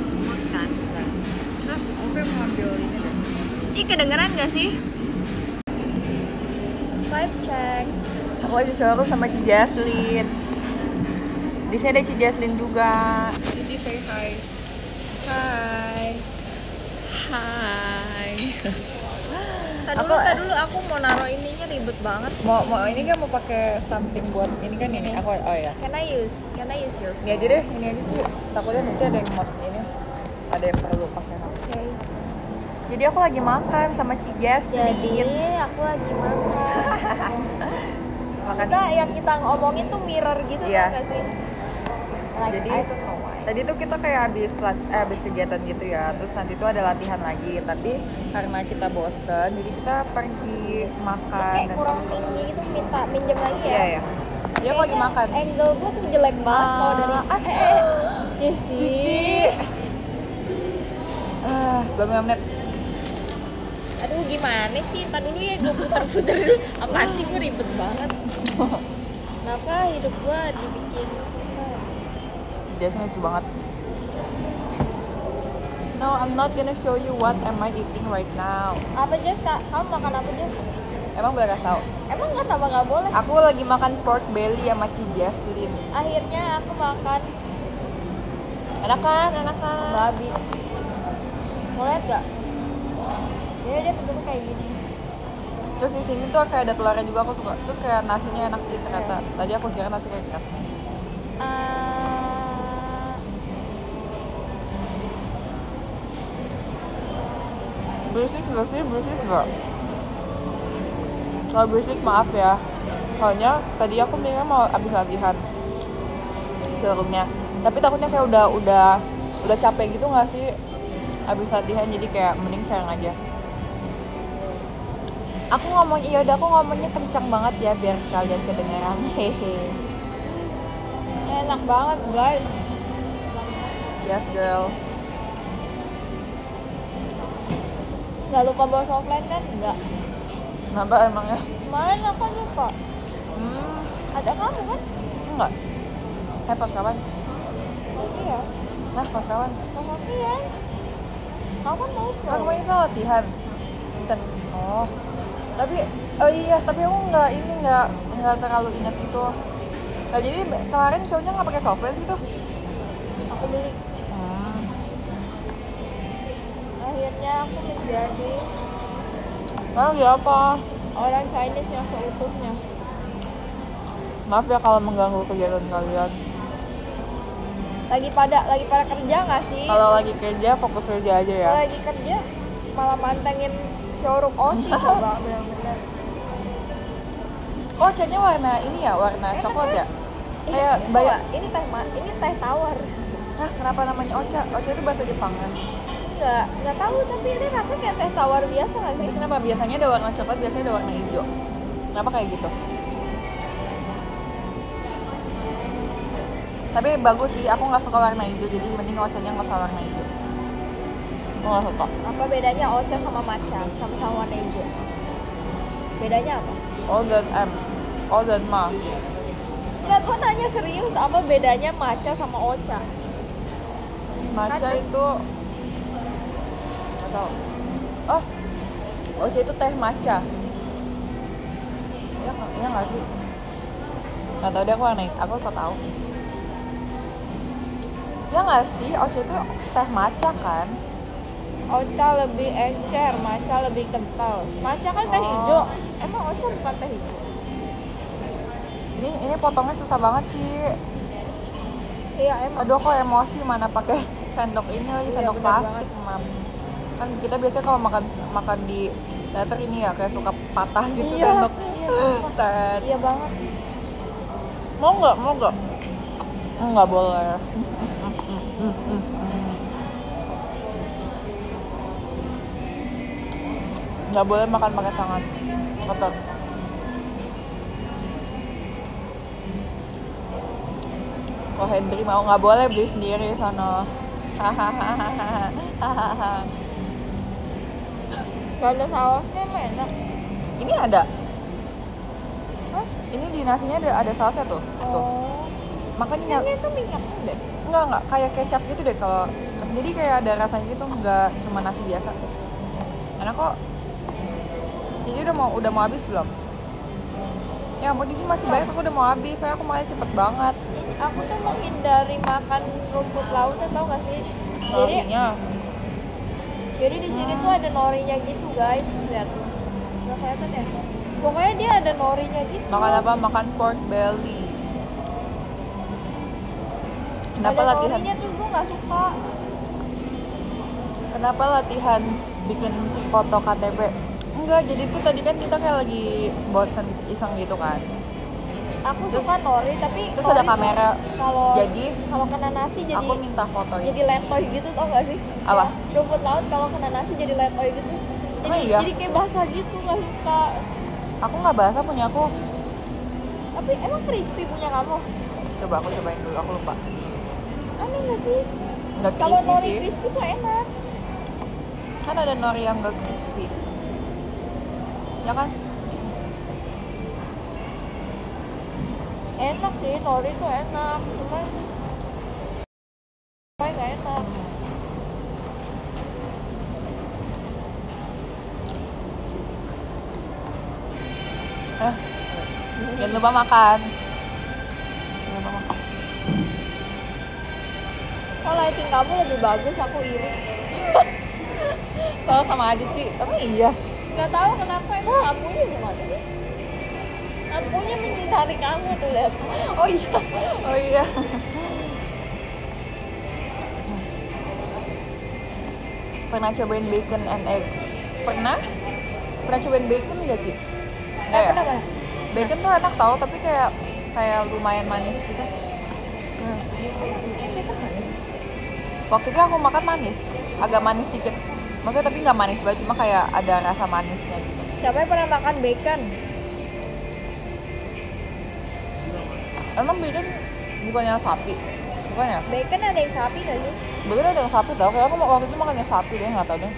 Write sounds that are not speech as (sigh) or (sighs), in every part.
smooth kan terus Aku mau ambil ini kedengeran gak sih Vibe check. Aku lagi showroom sama Ci Jaslin. Di sini ada Ci Jaslin juga. Cici say hi. Hai. hai Tadi Aku- dulu, tadi dulu aku mau naruh ininya ribet banget sih. Mau mau ini kan mau pakai something buat ini kan ini. Aku oh ya. Can I use? Can I use your Ini aja deh, ini aja sih. Takutnya nanti ada yang mau ini. Ada yang perlu pakai. Oke. Jadi aku lagi makan sama Ci Jaslin. Jadi aku lagi makan. makan Kita yang kita ngomongin tuh mirror gitu Iya. tau gak sih? Like, Jadi. Tadi tuh kita kayak habis eh, habis kegiatan gitu ya. Terus nanti tuh ada latihan lagi. Tapi karena kita bosen, jadi kita pergi makan. kayak dan- kurang tinggi gitu minta minjem lagi ya. Iya ya. Dia aku lagi makan. Angle gua tuh jelek banget kalau dari Ah. (laughs) ah, eh. Cici. Ah, 25 menit. Aduh gimana sih? Tadi dulu ya gue puter-puter dulu. Apaan sih gue ribet banget. Kenapa hidup gue dibikin susah? Dia lucu banget. No, I'm not gonna show you what am I eating right now. Apa Jess kak? Kamu makan apa Jess? Emang boleh kasih tau? Emang nggak kenapa nggak boleh? Aku lagi makan pork belly sama Ci Jaslin. Akhirnya aku makan Enak kan? Enak kan? babi. Mau lihat gak? Ya dia bentuknya kayak gini. Terus di sini tuh kayak ada telurnya juga aku suka. Terus kayak nasinya enak sih ternyata. Tadi aku kira nasi kayak keras. Ah, Berisik nggak sih? Berisik nggak? Kalau berisik maaf ya. Soalnya tadi aku mikirnya mau abis latihan showroomnya. Tapi takutnya kayak udah udah udah capek gitu nggak sih abis latihan jadi kayak mending sayang aja. Aku ngomong iya udah aku ngomongnya kencang banget ya biar kalian kedengeran (laughs) hehe. enak banget guys. Yes girl. Gak lupa bawa softline kan? Enggak. Kenapa emangnya? Kemarin aku lupa. Hmm, Ada kamu kan? enggak. Eh pas kapan? Oh iya. Nah pas kapan? Sama Fian. Kamu kan mau kan kemarin kita latihan. Dan oh. Tapi oh iya tapi aku nggak ini nggak nggak terlalu ingat itu. Nah jadi kemarin shownya nggak pakai software gitu Aku beli. hmm. Akhirnya aku menjadi ah siapa orang Chinese yang seutuhnya. maaf ya kalau mengganggu kegiatan kalian Lagi pada lagi pada kerja nggak sih? kalau lagi kerja fokus kerja aja ya Lagi kerja malah mantengin showroom Oshi (laughs) coba benar-benar. oh catnya warna ini ya warna Enak, coklat ya Eh, kayak tau nggak? ini teh ma- ini teh tawar. Hah, kenapa namanya ocha ocha itu bahasa Jepang kan Enggak, enggak tahu tapi ini rasanya kayak teh tawar biasa nggak sih? tapi kenapa biasanya ada warna coklat biasanya ada warna hijau kenapa kayak gitu tapi bagus sih aku nggak suka warna hijau jadi mending ochanya nggak usah warna hijau aku nggak suka Apa bedanya ocha sama matcha sama-sama warna hijau? Bedanya apa? O dan M O dan Ma Enggak, gue nanya serius, apa bedanya matcha sama ocha? matcha Matcha. itu nggak tahu oh ocha itu teh matcha ya nggak- iya nggak sih nggak tahu deh aku warna aku so tahu ya nggak sih ocha itu teh matcha kan Ocha lebih encer, matcha lebih kental. Matcha kan teh Oh. hijau. Emang ocha bukan teh hijau? ini ini potongnya susah banget sih Iya emang. aduh kok emosi mana pakai sendok ini lagi Iya, sendok bener plastik mam kan kita biasanya kalau makan makan di teater ini ya kayak suka patah gitu Iya, sendok iya. (laughs) Iya banget. mau nggak mau nggak nggak boleh nggak boleh makan pakai tangan. Kotor Oh Hendry mau? Nggak boleh beli sendiri sana. Hahaha (laughs) Gak ada sausnya enak. ini ada. Hah? ini di nasinya ada ada sausnya tuh. Tuh. Oh. makanya Kayaknya itu minyak. Deh. Enggak, enggak. Kayak kecap gitu deh kalau jadi kayak ada rasanya gitu nggak cuma nasi biasa enak kok Cici udah mau udah mau habis belum ya ampun Cici masih banyak aku udah mau habis soalnya aku makannya cepet banget Ini aku tuh menghindari makan rumput lautnya tau gak sih? Jadi norinya jadi di sini tuh ada norinya gitu guys, lihat. Nggak kelihatan ya? Pokoknya dia ada norinya gitu. makan apa makan pork belly kenapa ada latihan tuh gue nggak suka. kenapa latihan bikin foto KTP enggak jadi tuh tadi kan kita kayak lagi bosen iseng gitu kan Aku suka nori tapi Terus nori ada kamera. Kalau Jadi, kalau kena nasi jadi aku minta fotoin jadi letoy gitu tau gak sih? Apa? Ya, rumput laut kalau kena nasi jadi letoy gitu. Jadi, Emang iya? jadi kayak basah gitu nggak suka. aku nggak bahasa punya aku Tapi emang crispy punya kamu? coba aku cobain dulu aku lupa Aneh gak sih? nggak Kalau nori sih crispy tuh enak. kan ada nori yang nggak crispy ya kan Enak sih, nori tuh enak. Cuman enak. eh jangan lupa makan lighting kamu lebih bagus, aku iri. (laughs) soal sama aja Ci tapi iya Gak tahu kenapa emang lampunya gimana sih? Lampunya menyinari kamu tuh lihat. (laughs) oh iya oh iya pernah cobain bacon and egg pernah pernah cobain bacon nggak Ci Nggak ya? Kenapa? bacon tuh enak tau tapi kayak kayak lumayan manis gitu waktu itu aku makan manis agak manis dikit. Maksudnya tapi nggak manis banget cuma kayak ada rasa manisnya gitu. Siapa yang pernah makan bacon? emang bacon bukannya sapi? Bukannya Bacon ada yang sapi gak sih? bacon ada yang sapi tau kayak aku waktu itu makannya sapi deh nggak tau deh.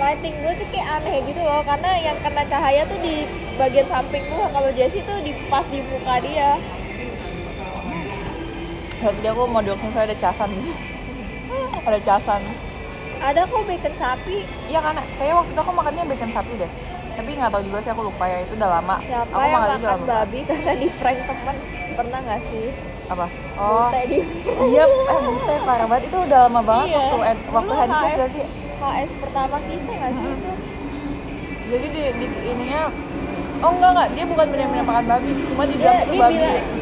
Lighting gue tuh kayak aneh gitu loh Karena yang kena cahaya tuh di bagian samping gue Kalau Jessie tuh di pas di muka dia itu aku mau dioksin saya ada casan. Gitu (laughs) ada casan. Ada kok bacon sapi. Iya kan kayak waktu itu aku makannya bacon sapi deh. Tapi nggak tahu juga sih aku lupa ya itu udah lama. Siapa aku yang makan lama. babi? (laughs) Karena di prank temen. Pernah gak sih? apa? Oh. Bute di iya eh bute parah banget. Itu udah lama banget Iya. waktu waktu Dulu handshake jadi HS pertama kita gak sih itu? jadi di, di ininya oh enggak enggak. Dia bukan benar-benar makan babi. Cuma di Dia, itu dia, babi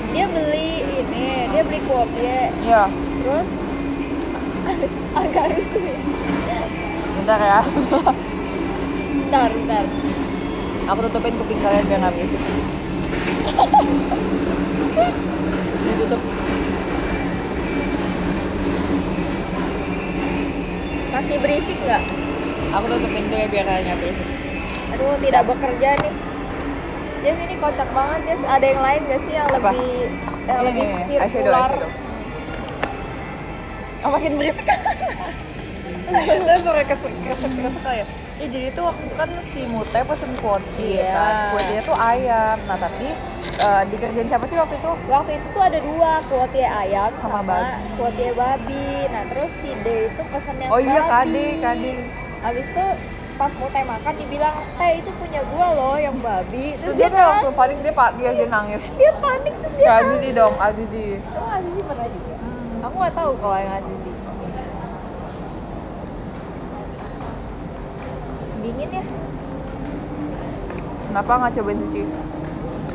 dia beli ini, dia beli kuotie iya. Terus (laughs) agak rusuh ya. bentar ya. Bentar, bentar. Aku tutupin kuping kalian biar nggak berisik (laughs) ditutup Masih berisik nggak? aku tutupin deh biar kalian nggak berisik Aduh, tidak bekerja nih. Jess ini kocak banget, Jess. Ada yang lain gak sih yang Apa? lebih yang Ini lebih eyeshadow, eyeshadow. Oh makin berisik (laughs) Saya suka kesek kesek kesek ya Ya jadi tuh waktu itu kan si Mute pesen kuotie Iya. kan Kuotie tuh ayam Nah tapi eh, dikerjain siapa sih waktu itu? Waktu itu tuh ada dua, kuotie ayam Sama sama, babi. kuotie babi. Nah, terus si D itu pesen yang Oh iya babi. kade kade Habis itu pas mau teh makan dibilang, "Teh itu punya gua loh yang babi." Terus Terus dia dia waktu panik dia pak dia, dia nangis Dia panik terus dia nangis. Azizi dong Azizi Emang Azizi pernah juga? Aku gak tahu kalau yang Azizi. Dingin ya? Kenapa nggak cobain sushi?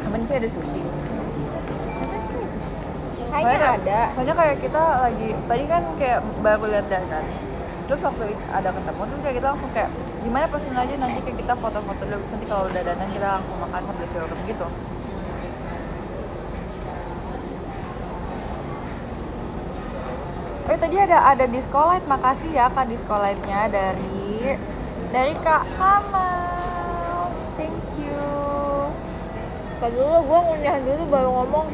Emang sih ada sushi Kayaknya kayak- ada. Soalnya kayak kita lagi tadi kan kayak baru lihat dan kan. Terus waktu ada ketemu terus kayak kita langsung kayak gimana pesen aja nanti kayak kita foto-foto dulu nanti kalau udah datang kita langsung makan sambil showroom gitu. Eh tadi ada ada discolite, makasih ya kak discolite-nya dari dari kak Kamal. Thank you. Tadi dulu gue ngunyah dulu baru ngomong.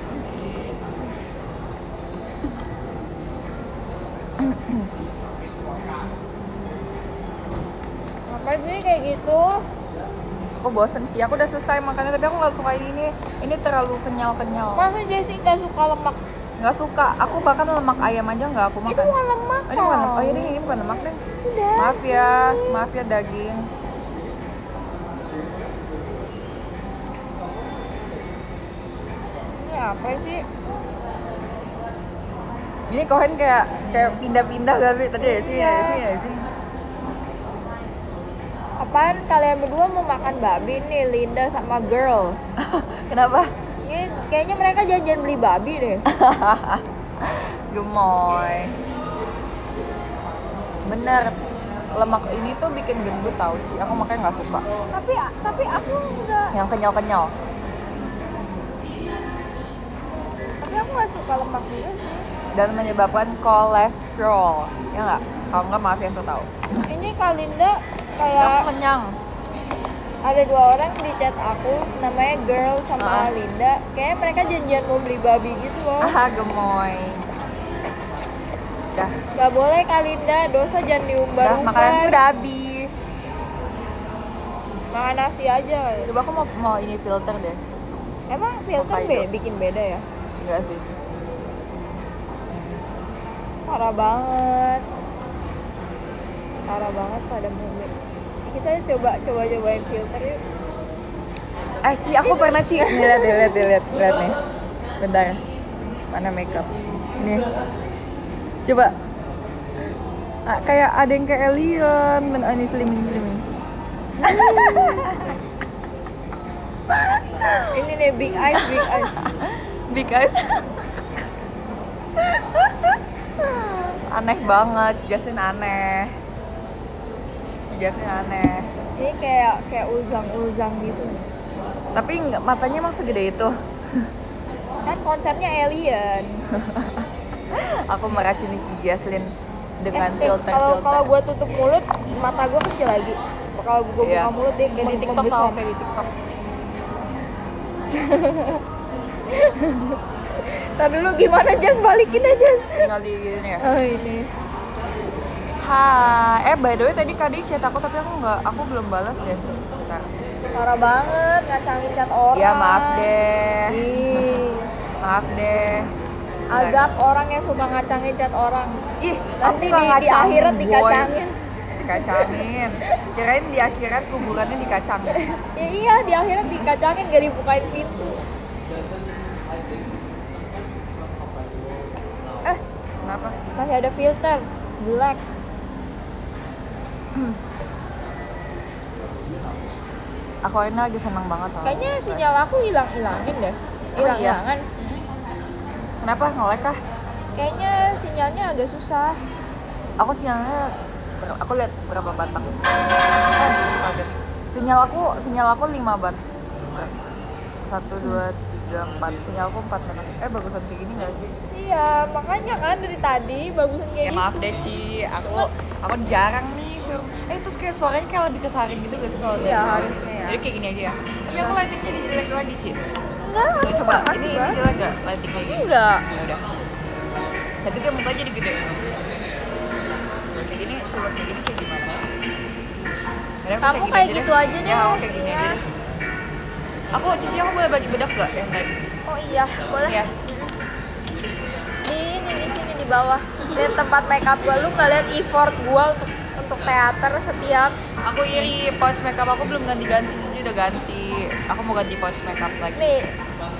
Apa sih kayak gitu? Aku bosen sih, aku udah selesai makannya tapi aku nggak suka ini ini ini terlalu kenyal kenyal. Masa Jessie gak suka lemak? nggak suka aku bahkan lemak ayam aja nggak aku makan Itu bukan lemak. oh, ini bukan lemak. Oh ini ini bukan lemak deh Udah. maaf ya maaf ya daging Ini apa sih? ini kohen kayak kayak pindah-pindah gak sih tadi ya sih ya Iya. sih ya sih Apaan kalian berdua mau makan babi nih, Linda sama girl? (laughs) kenapa? Ini kayaknya mereka janjian beli babi deh. (laughs) gemoy. Bener. Lemak ini tuh bikin gendut tau Ci. Aku makanya nggak suka. Tapi tapi aku enggak. yang kenyal-kenyal. Tapi aku nggak suka lemak juga sih. dan menyebabkan kolesterol ya nggak? Kalau nggak maaf ya so tau. Ini Kak Linda aku kayak kenyang ada dua orang di chat aku namanya girl sama Ah. Linda. Kayaknya mereka janjian mau beli babi gitu loh. ah gemoy dah Gak boleh Kak Linda, dosa jangan dah diumbar-umbar. makanan tuh udah habis Makan nasi aja. coba aku mau mau ini filter deh Emang filter be bikin beda ya? enggak sih Parah banget. Parah banget pada mobil. Kita coba coba cobain filter yuk. Eh Ci, aku pernah Ci. Lihat lihat lihat, lihat nih. Bentar. Mana makeup? Ini. Coba. Ah, kayak ada yang kayak alien. Ben, oh, ini slimming slimming. (laughs) Ini nih big eyes, big eyes. (laughs) Big eyes. aneh banget, Jasin aneh. Jasin aneh. Ini kayak kayak ulzang-ulzang gitu. Tapi nggak matanya emang segede itu. Kan konsepnya alien. (laughs) Aku meracuni Gigi Jaslin dengan Eh, eh, filter kalau filter. kalau gua tutup mulut, mata gua kecil lagi. Kalau gua buka Iya. mulut dia kayak di TikTok tau, kayak di TikTok. (laughs) Ntar dulu gimana Jas balikin aja. Tinggal di gini ya. Oh ini. Hai, eh by the way tadi Kadi chat aku tapi aku nggak, aku belum balas ya. Bentar. Parah banget ngacangin cat orang. Ya maaf deh, Ih, maaf deh. azab orang yang suka ngacangin cat orang. Ih, Nanti di, di akhirat boy. dikacangin. Dikacangin. Kirain di akhirat kuburannya dikacangin. Ya iya, di akhirat dikacangin gak dibukain pintu. Eh, Kenapa? masih ada filter black. Aku ini lagi seneng banget tau. Kayaknya sinyal aku hilang-hilangin deh. Oh, Hilang-hilangan. Kenapa ngelek kah? Kayaknya sinyalnya agak susah. Aku sinyalnya aku lihat berapa batang. Eh. Sinyal aku sinyal aku 5 bat. Satu, dua, tiga, empat. Sinyal aku empat kan. Eh bagusan kayak gini gak sih? Iya, makanya kan dari tadi bagusan kayak Ya gitu. maaf deh Ci, aku aku jarang nih suruh. Eh terus kayak suaranya kayak lebih kesaring gitu gak sih kalau Iya, harusnya ya. Jadi kayak gini aja ya. Tapi aku lighting jadi jelek lagi Ci. Enggak, Mau coba ini jelek gak lighting kayak gini? Enggak. Ya udah. Tapi kayak muka jadi gede. Kayak gini coba kayak gini kayak gimana? Kamu gini kayak gitu aja deh. Ya, aku kayak gini aja Iya. Aku Cici aku boleh bagi bedak gak yang kayak Oh iya, boleh. Ya. Di ini di sini di bawah. Lihat tempat makeup gua lu nggak lihat effort gua untuk untuk teater setiap Aku iri pouch makeup aku belum ganti-ganti, Cici udah ganti. Aku mau ganti pouch makeup lagi. nih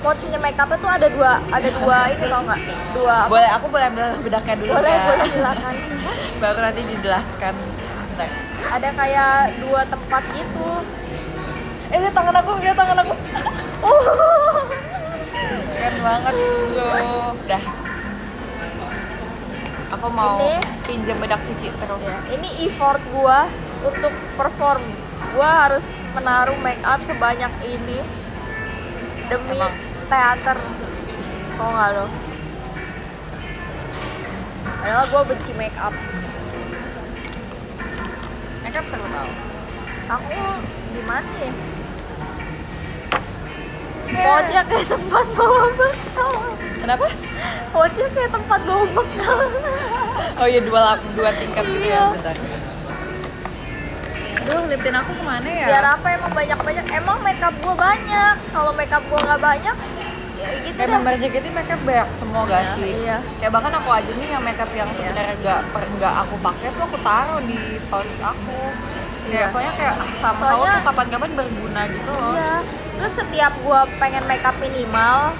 pouchnya makeupnya tuh ada dua ada dua ini tau nggak dua apa? Boleh, aku boleh ambil bedaknya dulu boleh ya. boleh silakan (laughs) Baru nanti dijelaskan. Bentar. ada kayak dua tempat gitu Eh, lihat tangan aku, lihat tangan aku. oh (laughs) Keren banget, bro. Udah. Aku mau Ini? pinjam bedak Cici terus. ini effort gua untuk perform gua harus menaruh make up sebanyak ini demi Emang? teater tau nggak lo padahal gua benci make up Makeup seru tau. aku gimana ya Pouchnya kayak tempat bawa bekal Kenapa? Pouchnya kayak tempat bawa bekal Oh iya dua lap, dua tingkat gitu Iya. ya, bentar. Aduh, lip tint aku ke mana ya? Biar apa emang banyak-banyak Emang makeup gua banyak Kalau makeup gua nggak banyak ya gitu kayak member JKT mereka banyak semua gak Iya, sih iya. kayak bahkan aku aja nih yang makeup yang Iya. sebenarnya gak per nggak aku pakai tuh aku taruh di pouch aku Iya. Kayak soalnya kayak sama Soalnya- tuh kapan-kapan berguna gitu loh Iya. Terus setiap gua pengen makeup minimal,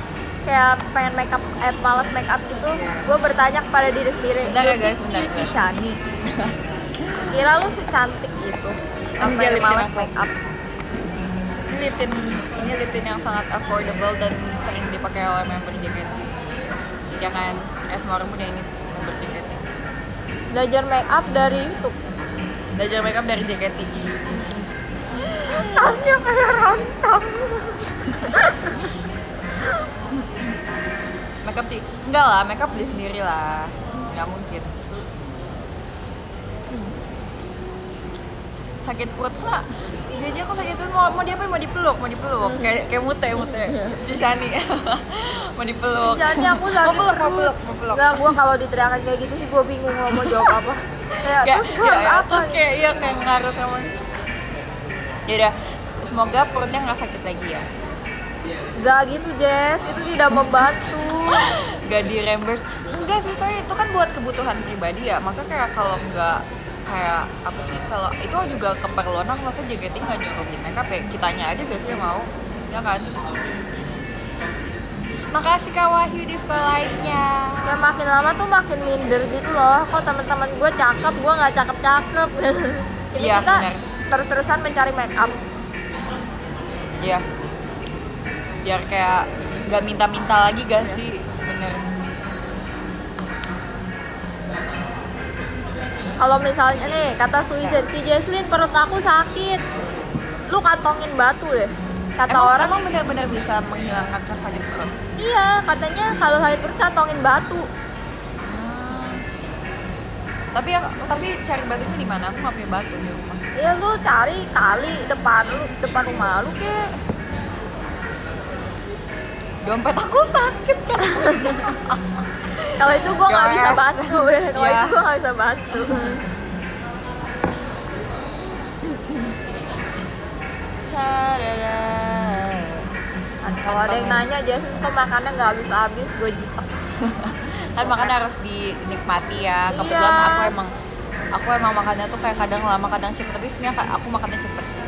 kayak pengen makeup eh malas makeup gitu, gua bertanya kepada diri sendiri. Bentar ya, "Lu guys, bentar, bentar." Shani. (laughs) Kira lu secantik itu. Sampai dia malas aku. makeup. ini lip tint ini lip tint yang sangat affordable dan sering dipakai oleh member JKT kayak semua orang punya ini member JKT Belajar makeup dari YouTube. belajar makeup dari JKT Tasnya kayak rantang. makeup di enggak lah makeup beli sendiri lah. Nggak mungkin. Sakit perut nggak jadi aku sakit perut mau mau diapain? Mau dipeluk mau dipeluk. Kayak kayak mute mute. Cishani (laughs) mau dipeluk. Jadi aku sakit mau peluk mau peluk mau peluk. Enggak, gua kalau diteriakin kayak gitu sih gua bingung mau mau jawab apa. Kayak kayak terus gua ya, harus ya, apa? terus kayak iya kayak ngaruh sama ya udah semoga perutnya nggak sakit lagi ya Enggak gitu, Jess. Itu tidak membantu. (laughs) nggak di reimburse enggak sih saya itu kan buat kebutuhan pribadi ya maksudnya kayak kalau nggak kayak apa sih kalau itu juga keperluan aku masa JKT nggak nyuruh di makeup ya kitanya aja gak sih mau ya kan makasih kak Wahyu di sekolah lainnya Kayak makin lama tuh makin minder gitu loh. Kok teman-teman gue cakep, gue nggak cakep-cakep. (laughs) Iya, benar. Terus-terusan mencari make up. ya biar kayak nggak minta-minta lagi gak sih bener Kalau misalnya nih kata Suizan, si Jesslyn perut aku sakit. Lu kantongin batu deh. Kata emang, orang, emang benar-benar bisa menghilangkan sakit perut iya katanya kalau sakit perut kantongin batu. tapi ya tapi cari batunya di mana aku nggak punya batu di rumah Iya lu cari kali depan lu, depan rumah lu ke. dompet aku sakit kan (laughs) Kalau itu gua nggak bisa bantu ya. Kalau Iya. itu gua nggak bisa bantu. Kalau ada yang nanya Jasmine kok makannya nggak habis-habis, gue jitak. (laughs) kan makan harus dinikmati ya kebetulan Iya. aku emang aku emang makannya tuh kayak kadang lama kadang cepet tapi sebenarnya aku makannya cepet sih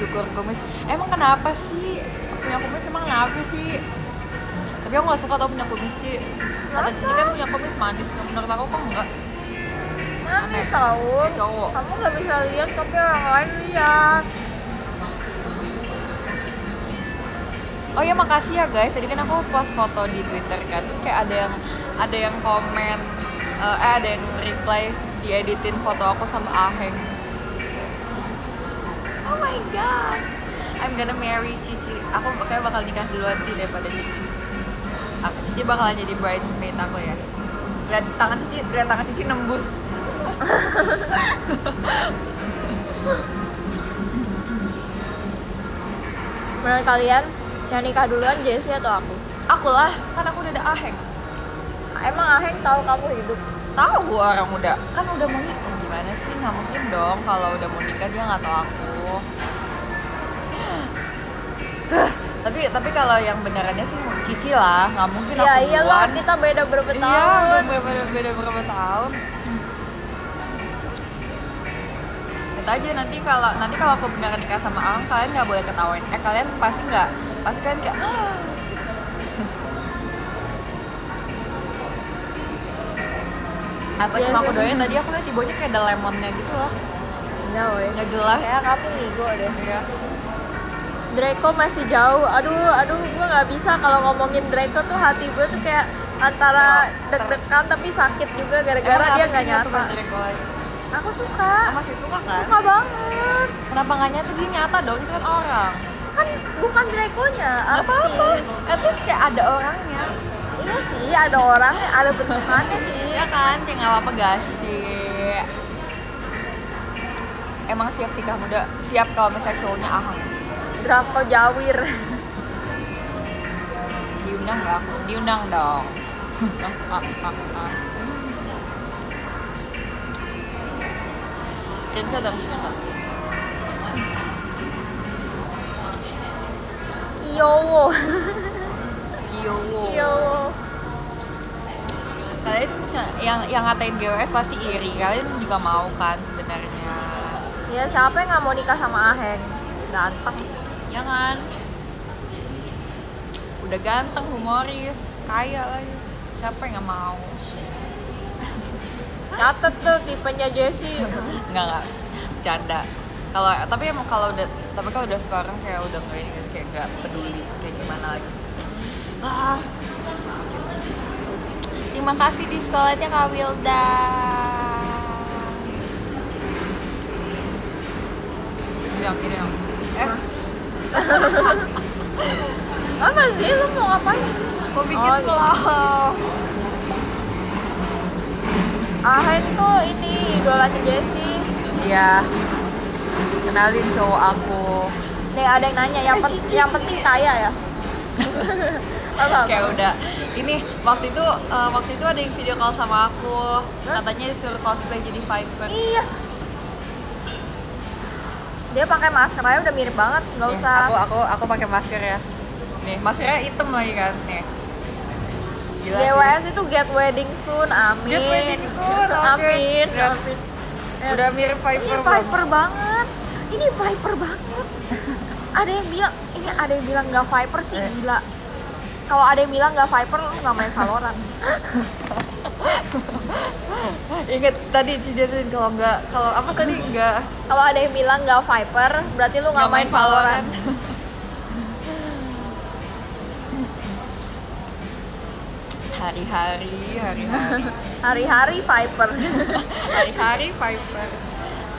cukur kumis emang kenapa sih punya kumis emang kenapa sih tapi aku gak suka tau punya kumis sih kata? Cici kan punya kumis manis menurut aku kok enggak Manis tahu. Cowok Kamu nggak bisa lihat tapi orang lain lihat. Oh ya makasih ya guys. Tadi kan aku post foto di Twitter kan. Terus kayak ada yang ada yang komen eh eh, ada yang reply dieditin foto aku sama Aheng. Oh my god. I'm gonna marry Cici. Aku kayak bakal nikah duluan Cici daripada Cici. Aku Cici bakalan jadi bridesmaid aku ya. Lihat tangan Cici, lihat tangan Cici nembus. Menurut kalian yang nikah duluan Jessie atau aku? Aku lah, kan aku udah ada Aheng. Emang Aheng tahu kamu hidup? tahu gua orang muda. Kan udah mau nikah gimana sih? Nggak mungkin dong kalau udah mau nikah dia nggak tahu aku. (sighs) Tapi tapi kalau yang benerannya sih cici lah. Nggak mungkin Ya aku iyalah duluan. kita beda berapa iya tahun. udah beda, beda berapa tahun. Itu aja. Nanti kalau nanti kalau aku beneran nikah sama orang kalian nggak boleh ketawain. Eh kalian pasti nggak pasti kalian kayak (gasps) apa Iya, cuma aku iya. doain tadi aku lihat di bawahnya kayak ada lemonnya gitu loh Enggak, woy. nggak jelas Kayak kamu ngigo deh. Iya. Draco masih jauh. Aduh, aduh, gue nggak bisa kalau ngomongin Draco tuh hati gue tuh kayak antara Oh, deg-degan tapi sakit juga gara-gara dia nggak nyata. Aku suka, masih suka kan suka banget. kenapa nggak nyata dia nyata dong itu kan orang Kan bukan Draco-nya, apa-apa artis. at least kayak ada orangnya Iya sih, ada orangnya, ada bentukannya sih. Iya kan, kayak nggak apa-apa gak sih? Emang siap nikah muda? Siap kalau misalnya cowoknya ahang Draco Jawir. Diundang nggak aku? Diundang dong Screenshot dong, screenshot Kiyowo Kiyowo. Kiyowo. Kalian yang yang ngatain GWS pasti iri. Kalian juga mau kan sebenarnya. Ya siapa yang nggak mau nikah sama Aheng? Ganteng. Jangan udah ganteng humoris kaya lagi. Siapa yang nggak mau? Catet tuh tipenya Jessie nggak nggak. Bercanda. Kalau tapi emang kalau udah tapi kalau udah sekarang kayak udah nggak ini kayak nggak peduli kayak gimana lagi ah terima kasih di sekolahnya kak Wilda. Gini dong gini dong. Eh. (laughs) Apa sih? Lu mau ngapain? Mau bikin Oh, gitu. vlog. Aheng tuh ini idolanya Jessie iya. Kenalin cowok aku. Nih ada yang nanya yang, pen- yang penting kaya ya? (laughs) kayak udah ini waktu itu eh, waktu itu ada yang video call sama aku. Katanya disuruh cosplay jadi Viper. Iya. Dia pakai masker aja udah mirip banget nggak Nih, usah. aku aku aku pakai masker ya. Nih maskernya hitam lagi kan? Nih. Gila. GWS itu get wedding soon amin. Get wedding soon, oke. amin Ya. amin. Udah mirip ini Viper belum? Viper banget. Ini Viper banget. (laughs) Ada yang bilang ini ada yang bilang nggak Viper sih Eh. gila kalau ada yang bilang nggak Viper lu nggak main Valorant. Ingat tadi Ci Jaslyn kalau nggak kalau apa tadi nggak. Kalau ada yang bilang nggak Viper berarti lu nggak main Valorant. Hari-hari hari-hari. Hari-hari Viper. Hari-hari Viper.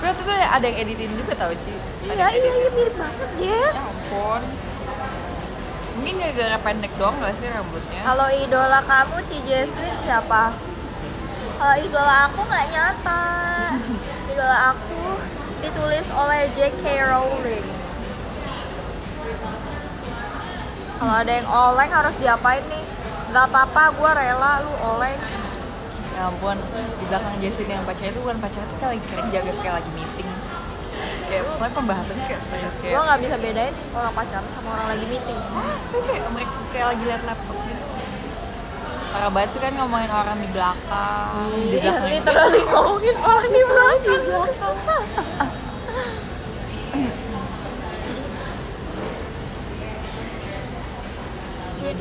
Tapi waktu itu ada yang editin juga tau Ci iya iya iya mirip banget Jess ya ampun mungkin gara-gara pendek doang gak sih rambutnya Kalau idola kamu Ci Jesslyn siapa? Kalau idola aku nggak nyata. (laughs) Idola aku ditulis oleh J.K. Rowling. Kalau ada yang oleng harus diapain nih? Gak apa-apa, gue rela lu oleng. ya ampun di belakang Jessie yang pacarnya itu bukan pacarnya itu kayak lagi kerja guys kayak lagi meeting kayak soalnya pembahasannya kayak serius Gue kayak nggak bisa bedain orang pacaran sama orang lagi meeting. (gasps) Kayak mereka kayak lagi liat laptop gitu parah banget sih kan ngomongin orang di belakang di Iya, belakang literally (laughs) ngomongin orang di belakang.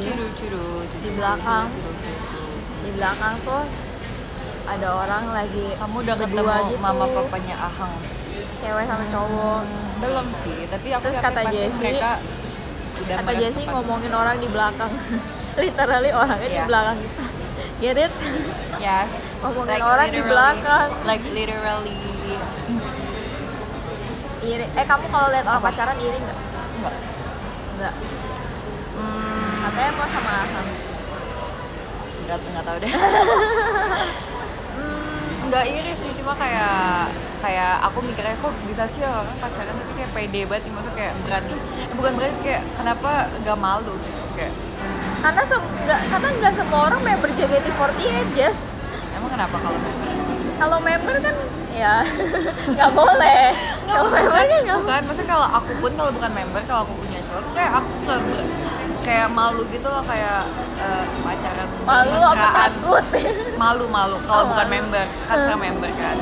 curu curu Di belakang. Di belakang tuh ada orang lagi kamu udah ketemu gitu. mama papanya Ahang cewek sama cowok. belum sih tapi aku Terus kata mereka udah Kata pacaran. ngomongin orang di belakang. (laughs) Literally orangnya di Iya. belakang kita. Get it? yes Ngomongin orang di belakang. like literally Iri. Eh kamu kalau lihat orang pacaran iri nggak? enggak Nggak. hmm, Katanya mau sama Aham. nggak nggak tahu deh (laughs) Hmm, nggak iri sih cuma kayak kayak aku mikirnya kok bisa sih orang pacaran tapi kayak pede banget nih? Maksudnya kayak berani. Eh, bukan berani sih, kayak kenapa nggak malu? Gitu kayak. Karena se nggak karena nggak semua orang member JKT48 Jess. emang kenapa kalau Kalau member kan ya (laughs) nggak boleh. Nggak, Kalau member kan nggak bukan, maksudnya kalau aku pun kalau bukan member, kalau aku punya cowok tuh kayak aku nggak kayak malu gitu loh kayak eh, pacaran malu apa takut. malu malu kalau Oh, bukan member kan sekarang member kan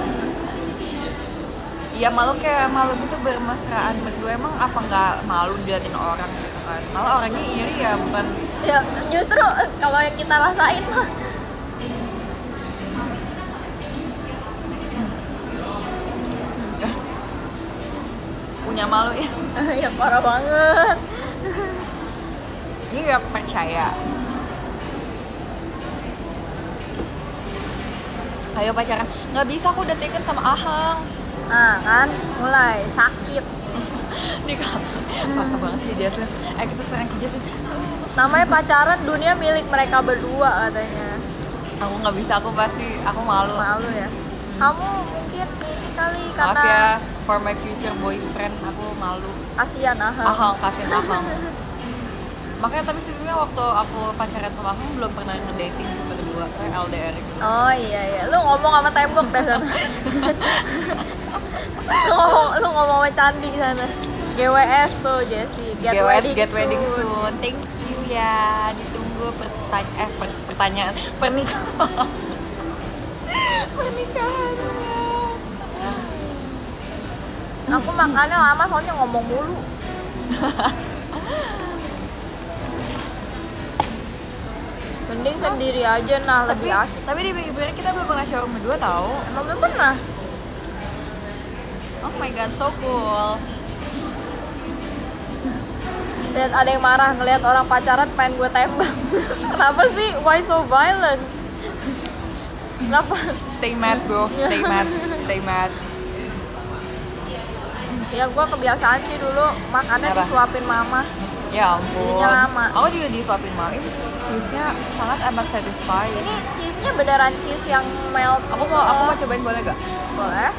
Iya malu kayak malu gitu bermesraan berdua. Emang apa nggak malu diliatin orang gitu kan? Malah orangnya iri ya bukan? Ya justru kalau yang kita rasain mah. (laughs) Punya malu ya? (laughs) Ya parah banget. ini nggak percaya. Ayo pacaran. Nggak bisa aku udah taken sama Ahang Nah kan? Mulai sakit. (laughs) Ini kan parah banget sih Jaslyn Eh kita serang si Jaslyn Namanya pacaran dunia milik mereka berdua katanya. Aku nggak bisa, aku pasti, aku malu. Malu ya. Kamu mungkin ini kali Maaf karena ya, for my future boyfriend, aku malu. Kasihan. Ahang, kasihin Ahang (laughs) Makanya tapi sebelumnya waktu aku pacaran sama Ahang belum pernah ngedating berdua Kayak LDR gitu Oh iya iya, lu ngomong sama tembok deh sana. lu ngomong, lu ngomong sama candi sana. GWS tuh Jesse get GWS wedding Get soon. Wedding Soon. Thank you ya. Ditunggu pertanyaan eh per- pertanyaan pernikahan. Pernikahannya. aku makannya lama soalnya ngomong mulu (laughs) mending sendiri aja nah Tapi lebih asik. tapi di Brother kita belum pernah showroom berdua tahu. emang belum pernah? Oh my god, so cool. dan ada yang marah ngelihat orang pacaran pengen gue tembak. (laughs) Kenapa sih? Why so violent? Kenapa? Stay mad bro, stay mad, stay mad. ya gue kebiasaan sih dulu makannya Apa? disuapin mama Ya ampun. Jadinya lama. Aku juga disuapin mal. Ini cheese-nya sangat amat satisfying. ini cheese nya beneran cheese yang melt Aku mau aku mau cobain boleh gak? boleh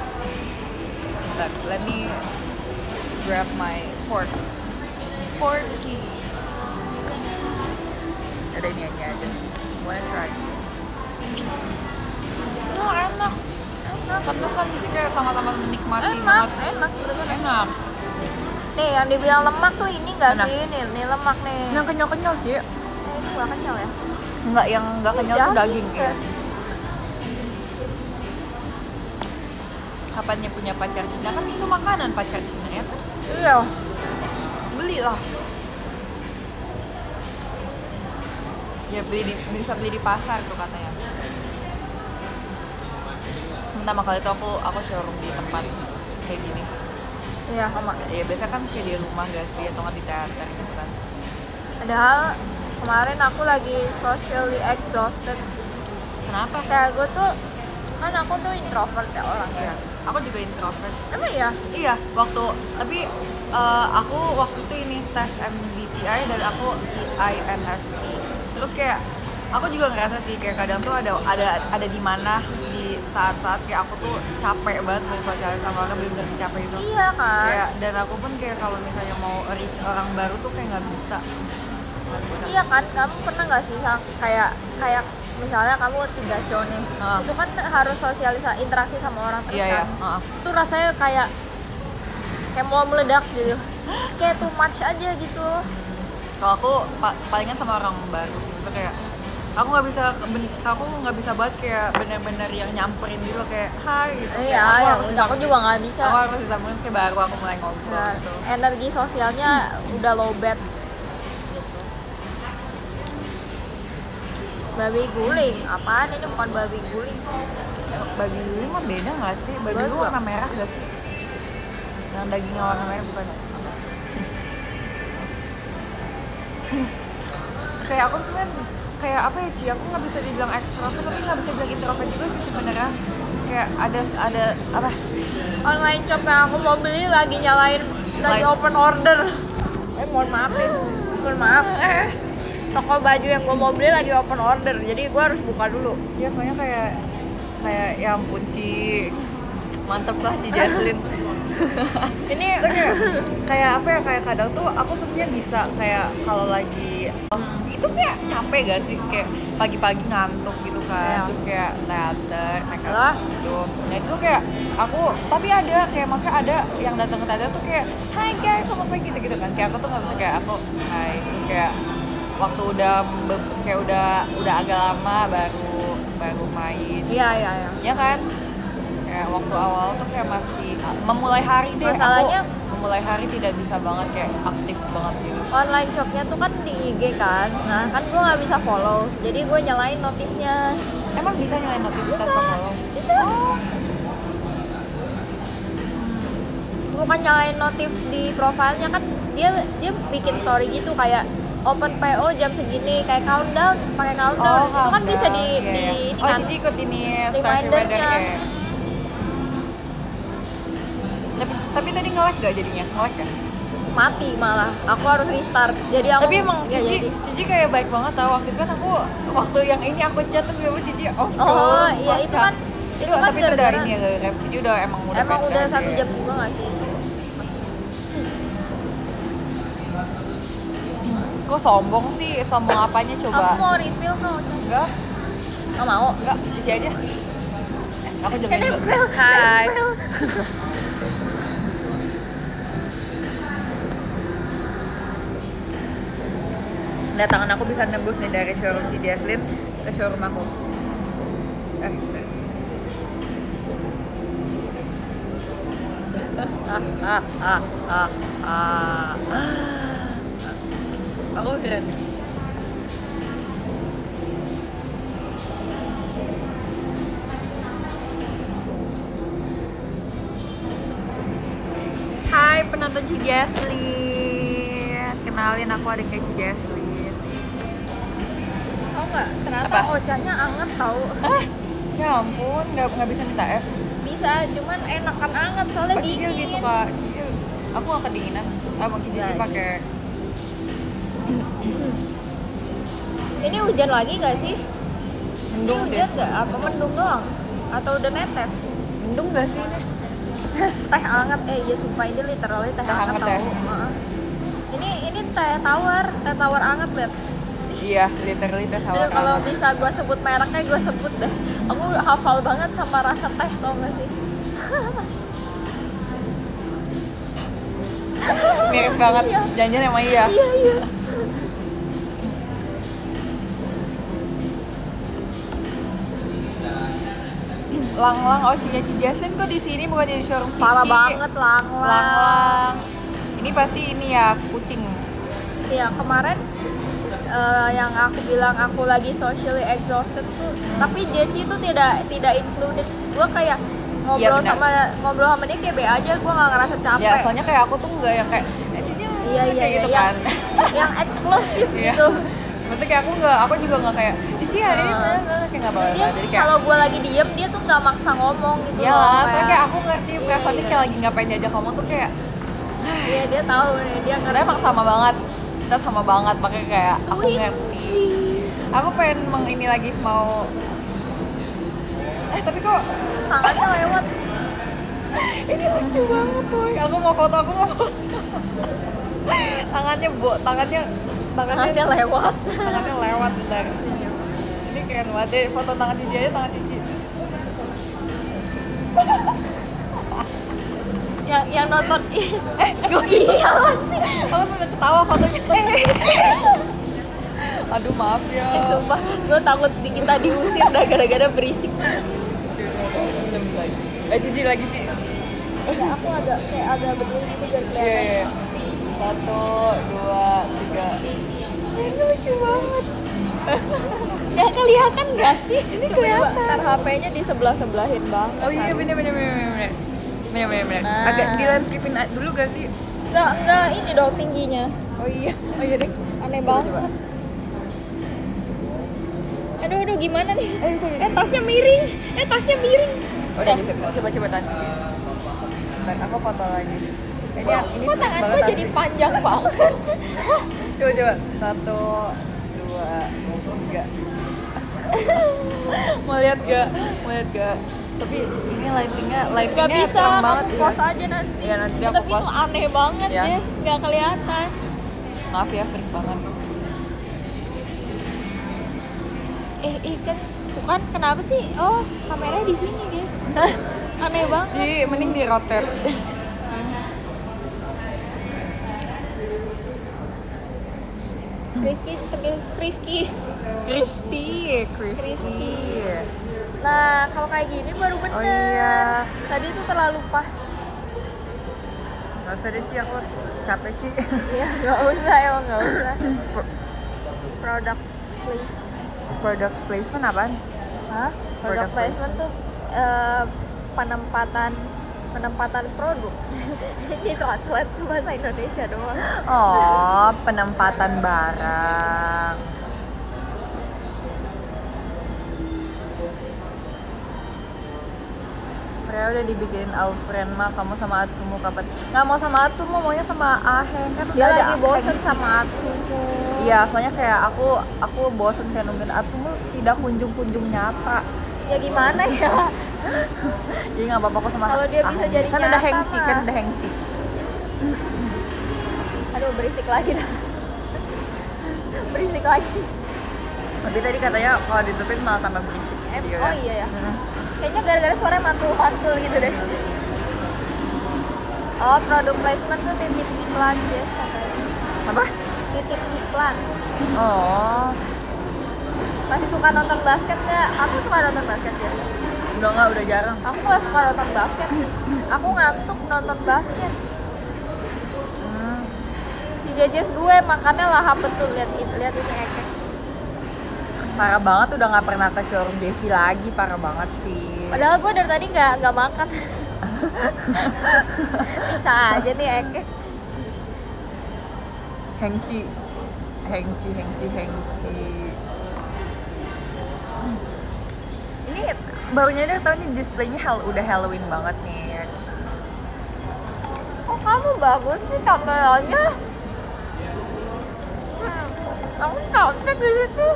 Bentar, let me grab my fork. Forky. Ada ini aja aja. Wanna try? Oh enak. Enak. Pantesan jadi kayak sama-sama menikmati enak banget. enak Enak. Nih yang dibilang lemak tuh ini enggak Mana? sih nih nih lemak nih Yang kenyal-kenyal, Ci. Eh, ini gak kenyal ya Enggak, yang enggak kenyal tuh daging ya. guys. Kapannya punya pacar Cina kan itu makanan pacar Cina ya kan? iya Belilah. Ya beli di, bisa beli di pasar tuh katanya. Pertama kali itu aku aku showroom di tempat kayak gini. Iya sama Ya biasa kan kayak di rumah gak sih atau nggak di teater gitu kan. padahal kemarin aku lagi socially exhausted Kenapa? kayak gue tuh kan aku tuh introvert ya orangnya Iya. Aku juga introvert. emang ya Iya, waktu tapi eh, aku waktu itu ini tes MBTI dan aku INFP. Terus kayak aku juga ngerasa sih kayak kadang tuh ada ada ada di mana saat-saat kayak aku tuh capek banget bersosialisasi sama orang bener-bener capek itu. iya kan Kayak dan aku pun kayak kalau misalnya mau reach orang baru tuh kayak nggak bisa. iya kan kamu pernah nggak sih kayak kayak misalnya kamu tiga show nih Ah. itu kan harus sosialisasi interaksi sama orang terus Iya ya. kan itu rasanya kayak kayak mau meledak gitu kayak too much aja gitu Kalau aku pa- palingan sama orang baru sih itu kayak aku nggak bisa aku nggak bisa banget kayak bener-bener yang nyamperin gitu kayak hai gitu. Kayak iya aku ya harus aku juga nggak bisa. Aku harus disamperin kayak baru aku mulai ngobrol Nah, gitu. energi sosialnya udah low bad. Gitu babi guling apaan ini? Bukan babi guling. Babi dulu mah beda nggak sih? Babi Beda. warna merah nggak sih? Yang dagingnya warna merah bukan ya? (laughs) kayak aku sebenarnya kayak apa ya Ci? Aku nggak bisa dibilang ekstrovert tapi nggak bisa dibilang introvert juga sih sebenarnya. Kayak ada ada apa? Online shop yang aku mau beli lagi nyalain lagi open order. Eh mohon maaf nih. Mohon maaf. Toko baju yang gue mau beli lagi open order jadi gue harus buka dulu. Ya soalnya kayak kayak ya ampun Ci. Mantep lah Ci Jaslin (laughs) ini So, kayak, kayak apa ya kayak kadang tuh aku sebenarnya bisa kayak kalau lagi itu kayak capek gak sih? Kayak pagi-pagi ngantuk gitu kan. Iya. terus kayak teater makeup Lah. gitu. Nah itu kayak aku tapi ada kayak maksudnya ada yang datang ke teater tuh kayak hai guys selamat pagi gitu gitu kan. Kayak aku tuh nggak bisa kayak aku hai. Terus kayak waktu udah kayak udah udah agak lama baru baru main. Iya iya iya. Ya kan? Kayak waktu awal tuh kayak masih memulai hari deh Masalahnya- aku memulai hari tidak bisa banget kayak aktif banget gitu. Online shopnya tuh kan di IG kan. Nah kan gue nggak bisa follow. Jadi gue nyalain notifnya. Emang bisa nyalain notif Bisa. follow? Bisa. Bukan nyalain notif di profilnya kan dia dia bikin story gitu kayak open PO jam segini kayak countdown pakai countdown. Itu kan bisa di iya, di iya. ini oh kan ikut ini start Remindernya. Tapi tadi nge-lag gak jadinya? Nge-lag kan mati malah. Aku harus restart. Jadi aku tapi emang nggak Cici jadi. Cici kayak baik banget tau. Waktu itu kan aku waktu yang ini aku chat terus tiba Cici off oh iya off itu kan itu, kan tapi itu dari ini ya gara Cici udah emang udah emang udah satu jam juga gak sih? Kok sombong sih? Sombong apanya coba? Aku mau refill kau enggak nggak. Mau. Enggak Cici aja. Eh, aku juga hai (laughs) Datangan aku bisa nembus nih dari showroom si Jaslyn ke showroom aku. Eh. Aku keren. Hai penonton Ci Jaslyn Kenalin aku ada kayak Ci Jaslyn Tau nggak? Ternyata Apa? ocanya anget tau. Ah, ya ampun, nggak nggak bisa minta es Bisa, cuman enakan anget soalnya Cicil dingin. dia suka Cicil Aku gak kedinginan Abang Cicil Ya, pakai Ini hujan lagi nggak sih? mendung ini hujan nggak? Apa mendung doang? Atau udah netes? Mendung gak sih ini? (laughs) teh hangat eh iya sumpah ini literally teh, Teh hangat ya? tau Heeh. ini ini teh tawar teh tawar hangat liat Iya, literally teh Aduh, tawar kalau hangat. bisa gue sebut mereknya gue sebut deh. Aku hafal banget sama rasa teh tau gak sih? (laughs) Mirip banget, Iya. janjian sama iya. Iya iya. Lang-lang, oh si Ci Jaslyn kok di sini bukan di showroom Cici? Parah banget lang lang Lang-lang. Ini pasti ini ya, kucing. Iya kemarin eh, yang aku bilang aku lagi socially exhausted tuh tapi Jeci itu tidak tidak included. Gue kayak ngobrol Iya, benar. sama ngobrol sama dia kayak be aja gue nggak ngerasa capek. Ya, soalnya kayak aku tuh nggak yang kayak eh, Cici iya iya kayak iya gitu yang, kan. (laughs) Yang eksplosif Iya. gitu. Maksudnya kayak aku nggak, aku juga nggak kayak Cici hari ini Ah. mana mana kayak nggak bakal dia jadi kayak kalau gue lagi diem dia tuh nggak maksa ngomong gitu Iya loh, lah, soalnya kayak aku ngerti perasaannya Iya. kayak lagi ngapain diajak ngomong tuh kayak iya dia tahu nih dia ngerti. emang sama banget kita sama banget makanya kayak aku ngerti. aku pengen meng ini lagi mau eh tapi kok tangannya lewat. (laughs) Ini lucu banget boy. Aku mau foto aku mau foto. Tangannya bo tangannya tangannya tangannya lewat. tangannya lewat bentar. Ini keren banget. Deh foto tangan cici aja tangan cici yang yang nonton (laughs) eh gue iya sih aku tuh udah ketawa fotonya (laughs) aduh maaf ya eh sumpah gue takut di kita diusir dah gara-gara berisik eh cici lagi cici ya aku agak kayak agak berdiri gitu biar kelihatan. Satu, dua, tiga. Ini lucu banget. ya kelihatan gak sih ini kelihatan. ntar HP-nya di sebelah sebelahin banget Oh iya, bener bener bener bener. Bener bener bener. Nah. Agak di landscapein a- dulu gak sih? nggak nggak ini dong tingginya Oh iya, (laughs) oh iya deh. aneh Coba, banget coba. aduh aduh gimana nih Eh, bisa, bisa. eh tasnya miring eh tasnya miring Oh, udah bisa. Coba coba cici. Bentar, aku foto lagi. Ini kok, ini kok tangan gue asli. jadi panjang (laughs) banget Coba coba. Satu, dua, tiga. (laughs) Mau lihat gak? Mau lihat gak? Tapi ini lightingnya, lightingnya Gak bisa, banget. post iya. aja nanti Iya, nanti aku Tapi itu aneh banget, Ya. Des Gak kelihatan Maaf ya, freak banget. Eh, eh kan Tuh kan, kenapa sih? Oh, kameranya di sini, guys (laughs) Aneh banget Ci, mending di terkait Rizky Kristi, Kristi. Kristi. Nah, kalau kayak gini baru bener Oh iya. Tadi tuh terlalu pah Gak usah deh Ci, aku capek Ci. Iya, gak usah, emang gak usah Pro- Product place Product placement apaan? Hah? Product Product placement tuh eh, penempatan penempatan produk (laughs) ini translate bahasa Indonesia doang Oh, penempatan barang. Freya udah dibikinin Alfriend mah kamu sama Atsumu kapan? Nggak mau sama Atsumu, maunya sama Aheng kan dia lagi bosen Aheng, sama Atsumo Iya, soalnya kayak aku aku bosen kayak nungguin Atsumu tidak kunjung-kunjung nyata. ya gimana ya (laughs) Jadi nggak apa-apa aku sama Kalau dia bisa Aheng. jadi kan ada Hengci, kan ada Hengci. aduh berisik lagi dah berisik lagi Tapi tadi katanya kalau ditutupin malah tambah berisik. Em, Jadi oh udah. iya ya Hmm. Kayaknya gara-gara suaranya mantul-mantul gitu deh. Oh product placement tuh titip iklan Jess katanya. Apa? nitip iklan. Oh. Masih suka nonton basket nggak? Aku suka nonton basket ya udah nggak udah jarang. Aku nggak suka nonton basket. Aku ngantuk nonton basket. Hmm. si jejes gue makannya lahap betul. Lihat lihat ini parah banget udah nggak pernah ke showroom Jessie lagi parah banget sih. Padahal gue dari tadi nggak nggak makan. Bisa aja nih ekek Hengci. Hengci Hengci Hengci. Ini baru nyadar tau nih displaynya hal udah Halloween banget nih kok kamu bagus sih kameranya? Hmm, kamu cantik di situ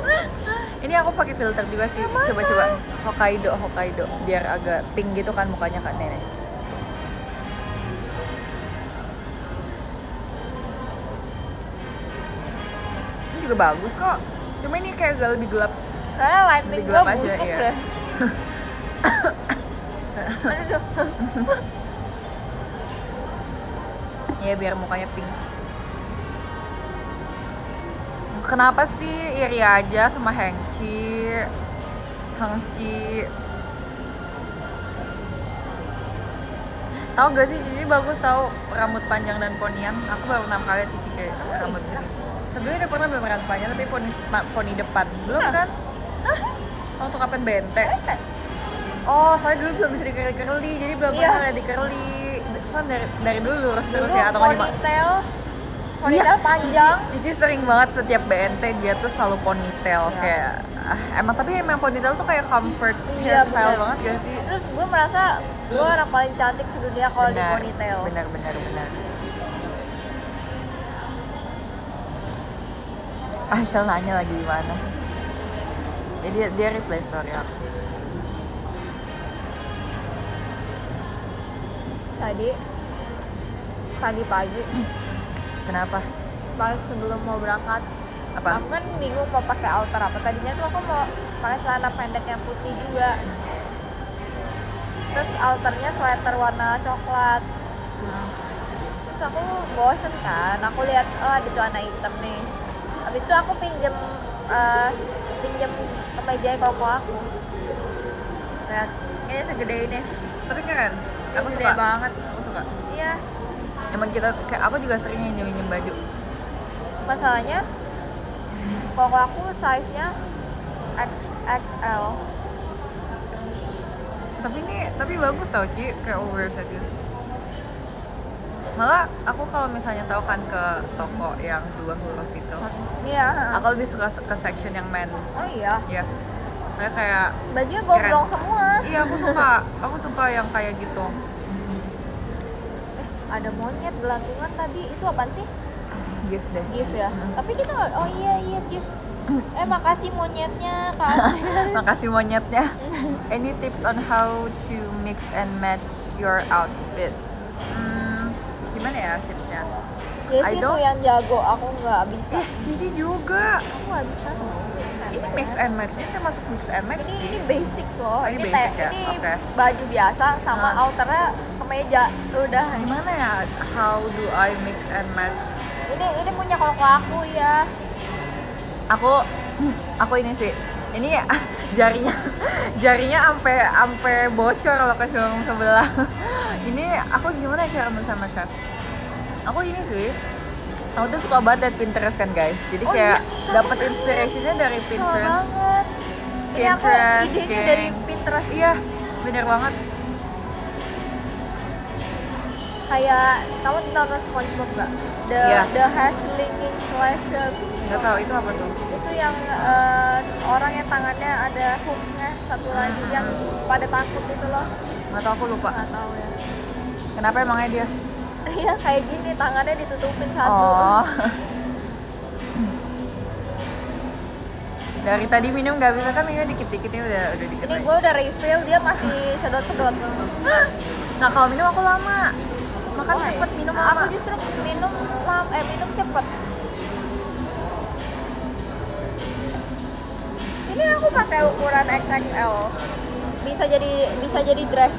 ini aku pakai filter juga sih. Yang mana? coba coba Hokkaido Hokkaido. Biar agak pink gitu kan mukanya kan nenek. Ini juga bagus kok. Cuma ini kayak agak lebih gelap. Karena lighting Lebih gelap aja, iya. deh (coughs) aduh. Ya biar mukanya pink kenapa sih iri aja sama Hengci Hengci Tahu gak sih Cici bagus tahu rambut panjang dan ponian. Aku baru enam kali Cici kayak rambut iya? gini. Sebelumnya udah pernah belum rambut panjang tapi poni poni depan. Belum kan? Hah? Waktu kapan bente? Oh, soalnya dulu belum bisa di curly, jadi belum Iya. pernah lihat di curly. Soalnya dari, dari dulu lurus terus ya atau nggak di ponytail Iya, ponytail panjang Cici, Cici sering banget setiap BNT dia tuh selalu ponytail Iya. kayak ah, emang tapi emang ponytail tuh kayak comfort Iya, hairstyle bener. banget gak sih? terus gue merasa gue orang paling cantik sedunia kalau di ponytail Benar benar benar. Ashel nanya lagi di mana? Ya, dia dia reply story aku. tadi pagi-pagi Kenapa? pas sebelum mau berangkat Apa? aku kan bingung mau pakai outer apa. Tadinya tuh aku mau pakai celana pendek yang putih juga. Terus outernya sweater warna coklat. Terus aku bosen kan aku lihat oh ada celana hitam nih. Habis itu aku pinjem eh, pinjem kemeja koko aku. Lihat ini segede ini. Tapi keren. Aku suka. banget. Aku suka. iya Emang kita kayak aku juga sering minjem minjem baju. masalahnya koko aku size nya XXL Tapi ini tapi bagus tau Ci kayak oversize gitu. Malah aku kalau misalnya tahu kan ke toko yang dua huruf itu, iya aku lebih suka ke section yang men. oh iya Ya. Kayak kayak bajunya gombrong semua Iya aku suka, aku suka yang kayak gitu. Ada monyet gelantungan tadi itu apaan sih Gift deh. gift ya tapi kita oh iya iya gift (laughs) eh makasih monyetnya kak (laughs) Makasih monyetnya. (laughs) Any tips on how to mix and match your outfit? Hmm, gimana ya tipsnya? Jessie I tuh yang jago aku nggak bisa Eh, juga. aku nggak bisa mix and Ini mix and match, ini termasuk mix and match ini ini basic loh Oh, ini ini, basic ya? ini Oke. baju biasa sama Nah. outernya kemeja udah Gimana ya? How do I mix and match? ini ini punya koko aku ya Aku, aku ini sih. Ini (laughs) jarinya, jarinya sampai sampai bocor loh ke showroom sebelah. (laughs) ini aku gimana cara sama chef? Aku ini sih. Aku tuh suka banget liat Pinterest kan guys. Jadi Oh kayak iya, dapat aku. inspirationnya dari Pinterest. banget ini aku Pinterest, idenya dari Pinterest Iya, bener banget. Kayak kamu nonton SpongeBob nggak? The Iya. The Hashling Inflation Gak tau itu apa tuh? itu yang eh, orang yang tangannya ada hooknya satu lagi Hmm. yang pada takut itu loh Gak tau aku lupa. nggak tahu ya Kenapa emangnya dia? (laughs) Iya kayak gini tangannya ditutupin satu Oh. (laughs) Dari tadi minum gak bisa kan minum dikit-dikit ini udah udah dikit. ini gue udah refill dia masih sedot-sedot Nah kalau minum aku lama makan oh, cepet minum lama. aku justru minum lama eh minum cepet. Ini aku pakai ukuran XXL bisa jadi bisa jadi dress.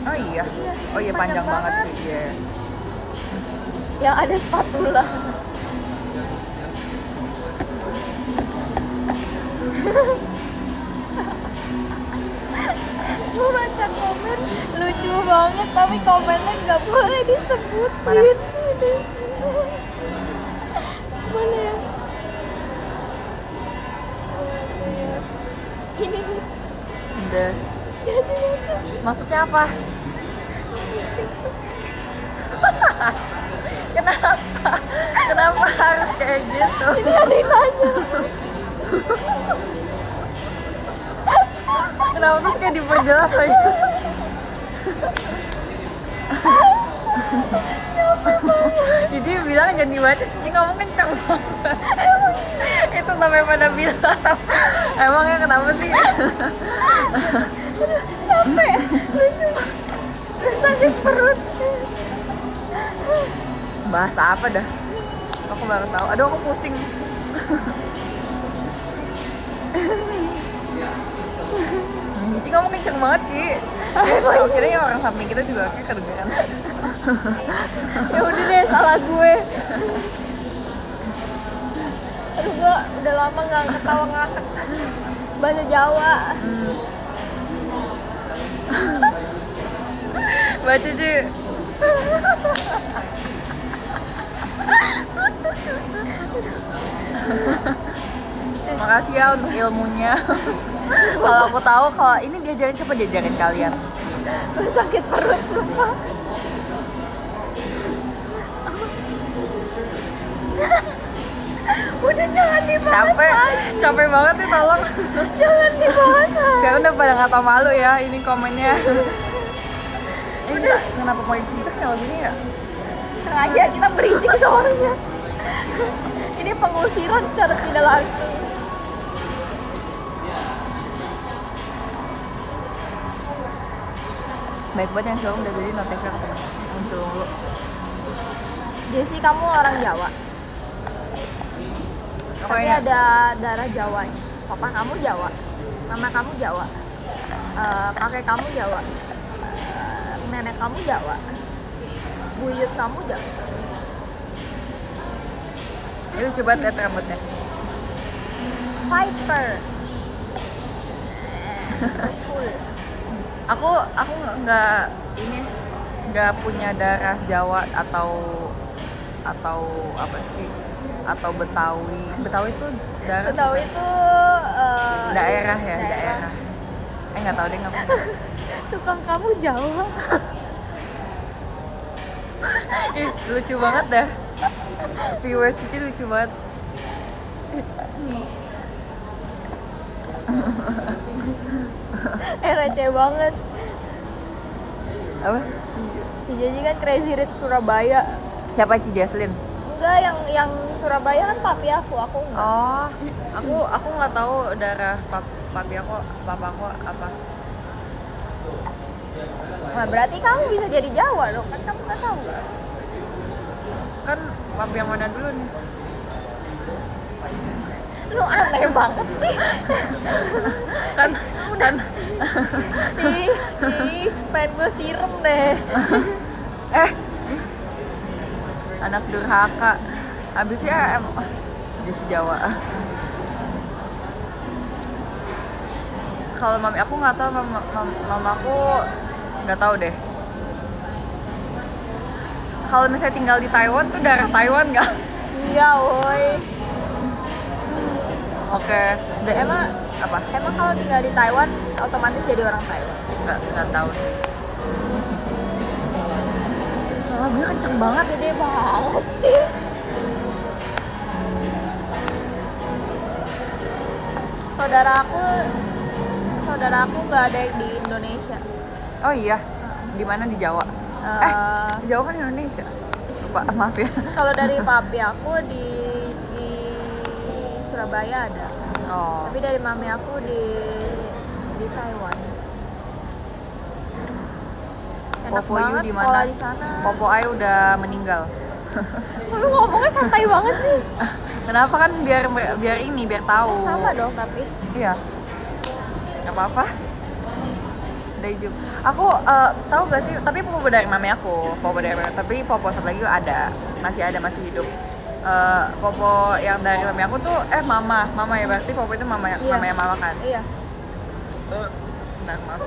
Oh iya? iya, oh iya panjang, panjang banget, banget. sih yeah. yang ada spatula. (laughs) gue baca komen lucu banget tapi komennya nggak boleh disebutin Mana? mana ya ini nih Udah. jadi Maksudnya apa? (laughs) Kenapa? Kenapa harus kayak gitu? ini ada nanya (laughs) Kenapa terus kayak diperjelas lagi? Jadi bilang jangan dibaca, Cici ngomong kenceng banget. Itu sampai pada bilang, emangnya kenapa sih? capek lucu Udah sakit perut Bahasa apa dah? Aku baru tahu. Aduh aku pusing. Cici ngomong kenceng banget, Ci. (laughs) Akhirnya orang samping kita juga kayak kedengeran. (laughs) ya udah deh salah gue aduh gue udah lama nggak ketawa ngakak bahasa Jawa (laughs) Baca, Ci. Makasih ya untuk ilmunya. Kalau aku tahu kalau ini diajarin siapa diajarin kalian? (laughs) sakit perut sumpah (laughs) udah jangan dibahas Capek, lagi. capek banget nih tolong. jangan dibahas. (laughs) Saya udah pada nggak tau malu ya ini komennya. Eh, enggak, kenapa makin kenceng ya lagunya ya? sengaja kita berisik soalnya ini pengusiran secara tidak langsung Baik banget yang showroom udah jadi notifnya ketemu muncul mulu. Jesse kamu orang Jawa. Apa tapi ini? ada darah Jawanya papa kamu Jawa. Mama kamu Jawa. Eh, kakek kamu Jawa. Eh, nenek kamu Jawa. Buyut kamu Jawa. Lucu banget liat rambutnya. Viper. (laughs) Eh, so cool Aku aku nggak- ini nggak punya darah Jawa atau atau apa sih atau Betawi. Betawi itu darah tahu itu eh, daerah ya daerah. Eh nggak tahu deh nggak (laughs) tukang kamu Jawa (laughs) Ih, lucu banget dah. Viewers itu lucu banget. (laughs) (laughs) eh receh banget Apa? si Jaji kan Crazy Rich Surabaya Siapa Ci Jaslyn? enggak yang yang Surabaya kan papi aku aku enggak Oh, aku aku nggak tahu darah pap, papi aku, papa aku apa. Wah, berarti kamu bisa jadi Jawa dong kan kamu nggak tahu Kan papi yang mana dulu nih? Lu aneh banget sih Kan kan ih ih pengen gue siram deh eh anak durhaka. Habisnya em, ah, dia sejawa. Kalau mami aku nggak tahu, mama, mam- mama aku nggak tahu deh. Kalau misalnya tinggal di Taiwan tuh darah Taiwan nggak? enggak woi Oke. Da- Emang- apa? emang kalau tinggal di Taiwan otomatis jadi orang Taiwan Nggak nggak tahu sih. Lagunya kenceng banget. gede banget sih saudara aku saudara aku nggak ada di Indonesia Oh iya. Di mana di Jawa? Eh, Eh, di Jawa kan Indonesia. Lupa, maaf ya. kalau dari papi aku di Surabaya ada Oh. tapi dari mami aku di di Taiwan enak Popo Yu di mana? di sana Popo Ai udah meninggal. (laughs) lu ngomongnya santai banget sih (laughs) Kenapa kan biar biar ini biar tahu. Eh, sama dong tapi Iya. Gak apa-apa. Dari Jum. Aku eh, tahu gak sih? Tapi popo dari mami aku. Popo dari mami. Tapi popo satu lagi ada. Masih ada masih hidup. Eh, Popo yang dari mami aku tuh eh mama mama ya berarti Popo itu mama Iya. mama yang mama kan iya Eh, bentar, maaf.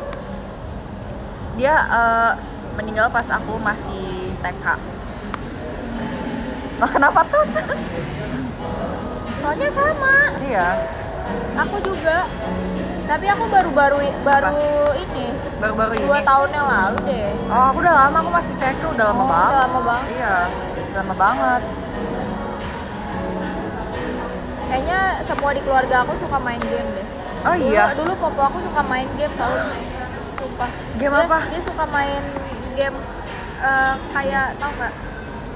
dia eh, meninggal pas aku masih TK Lah kenapa tuh? (laughs) soalnya sama iya, aku juga tapi aku baru-baru baru ini baru-baru ini. dua tahun yang lalu deh Oh, aku udah lama, aku masih TK, udah lama Oh, banget. udah lama banget. Iya, udah lama banget. Kayaknya semua di keluarga aku suka main game deh Oh dulu, iya. dulu popo aku suka main game tau sumpah Game Dia- apa? dia suka main game eh, kayak tau nggak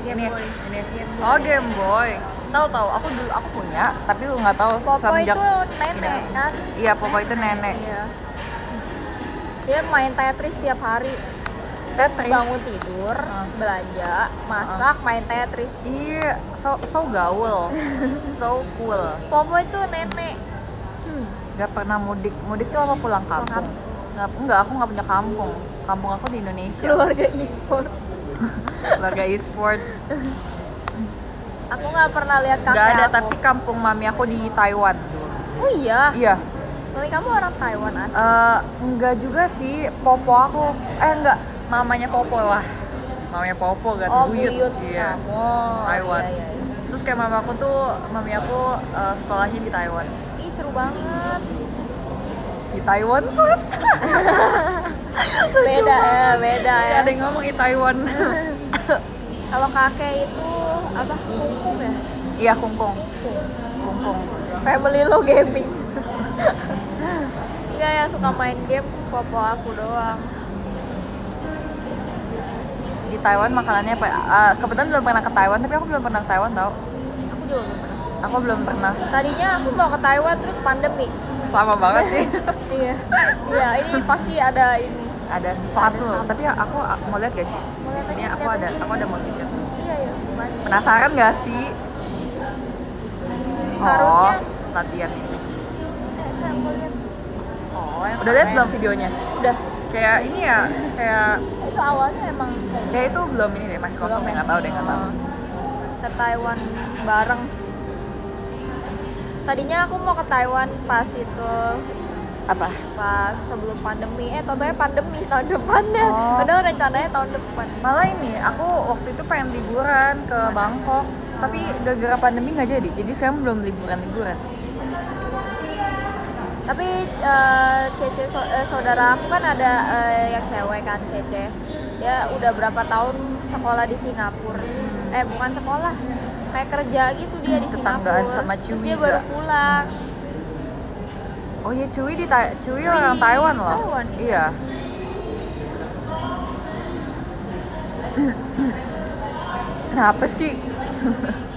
game Ini, boy ini. Game Boy. Oh, Game Boy. Tahu tahu, aku dulu aku punya, tapi nggak tahu popo semenjak itu nenek kan Iya, Popo itu nenek. iya dia main Tetris tiap hari Tetris. bangun tidur Ah. belanja masak main Tetris Iya, so so gaul, (laughs) so cool. popo itu nenek Gak pernah mudik, mudik tuh apa pulang kampung? Nggak, enggak, aku nggak punya kampung. Kampung aku di Indonesia. keluarga e-sport (laughs) Keluarga e-sport. (laughs) aku nggak pernah lihat kakek Gak ada, aku. tapi kampung mami aku di Taiwan. oh iya Iya, mami kamu orang Taiwan asli Eh, enggak juga sih, Popo aku. Eh enggak, mamanya Popo lah. Mamanya Popo kan oh buyut. buyut Iya. kamu oh, Taiwan. iya, iya, iya. Terus kayak mama aku tuh, mami aku eh, sekolahnya di Taiwan. ih seru banget Di Taiwan plus. (laughs) beda ya beda ya Ada yang ngomong di Taiwan. (laughs) kalau kakek itu apa kungkung ya Iya, kungkung. kungkung Kungkung. family lo gaming (laughs) Enggak ya suka main game popo aku doang Di Taiwan makanannya apa? Eh, kebetulan belum pernah ke Taiwan, tapi aku belum pernah ke Taiwan tau. aku juga belum pernah Aku belum pernah. tadinya aku mau ke Taiwan terus pandemi Sama banget sih. (laughs) iya iya ini pasti ada ini ada sesuatu, Ada tapi aku, aku mau lihat gak Ci? Mau lihat aja, aku ada, aku ada mau tiket. iya ya banyak Penasaran gak sih? Harusnya. Oh, latihan nih. eh, oh Udah lihat belum videonya? udah Kayak ini ya, kayak itu awalnya emang kayak itu belum ini deh, masih kosong Belum deh, ya? nggak tahu deh, nggak tahu. Oh. ke Taiwan bareng tadinya aku mau ke Taiwan pas itu Apa? pas sebelum pandemi eh totalnya pandemi tahun depannya Oh. padahal rencananya tahun depan Malah ini, aku waktu itu pengen liburan ke Bangkok, tapi gara-gara pandemi nggak jadi. Jadi sekarang belum liburan-liburan. Tapi eh, Cece so- eh, saudara aku kan ada eh, yang cewek kan Cece. Dia udah berapa tahun sekolah di Singapura. Eh bukan sekolah. Kayak kerja gitu dia di Tetanggaan Singapura. sama terus Chewie dia baru pulang. Oh iya, Cui di Ta- Cui Cui orang Taiwan loh. Taiwan, Iya. Kenapa sih?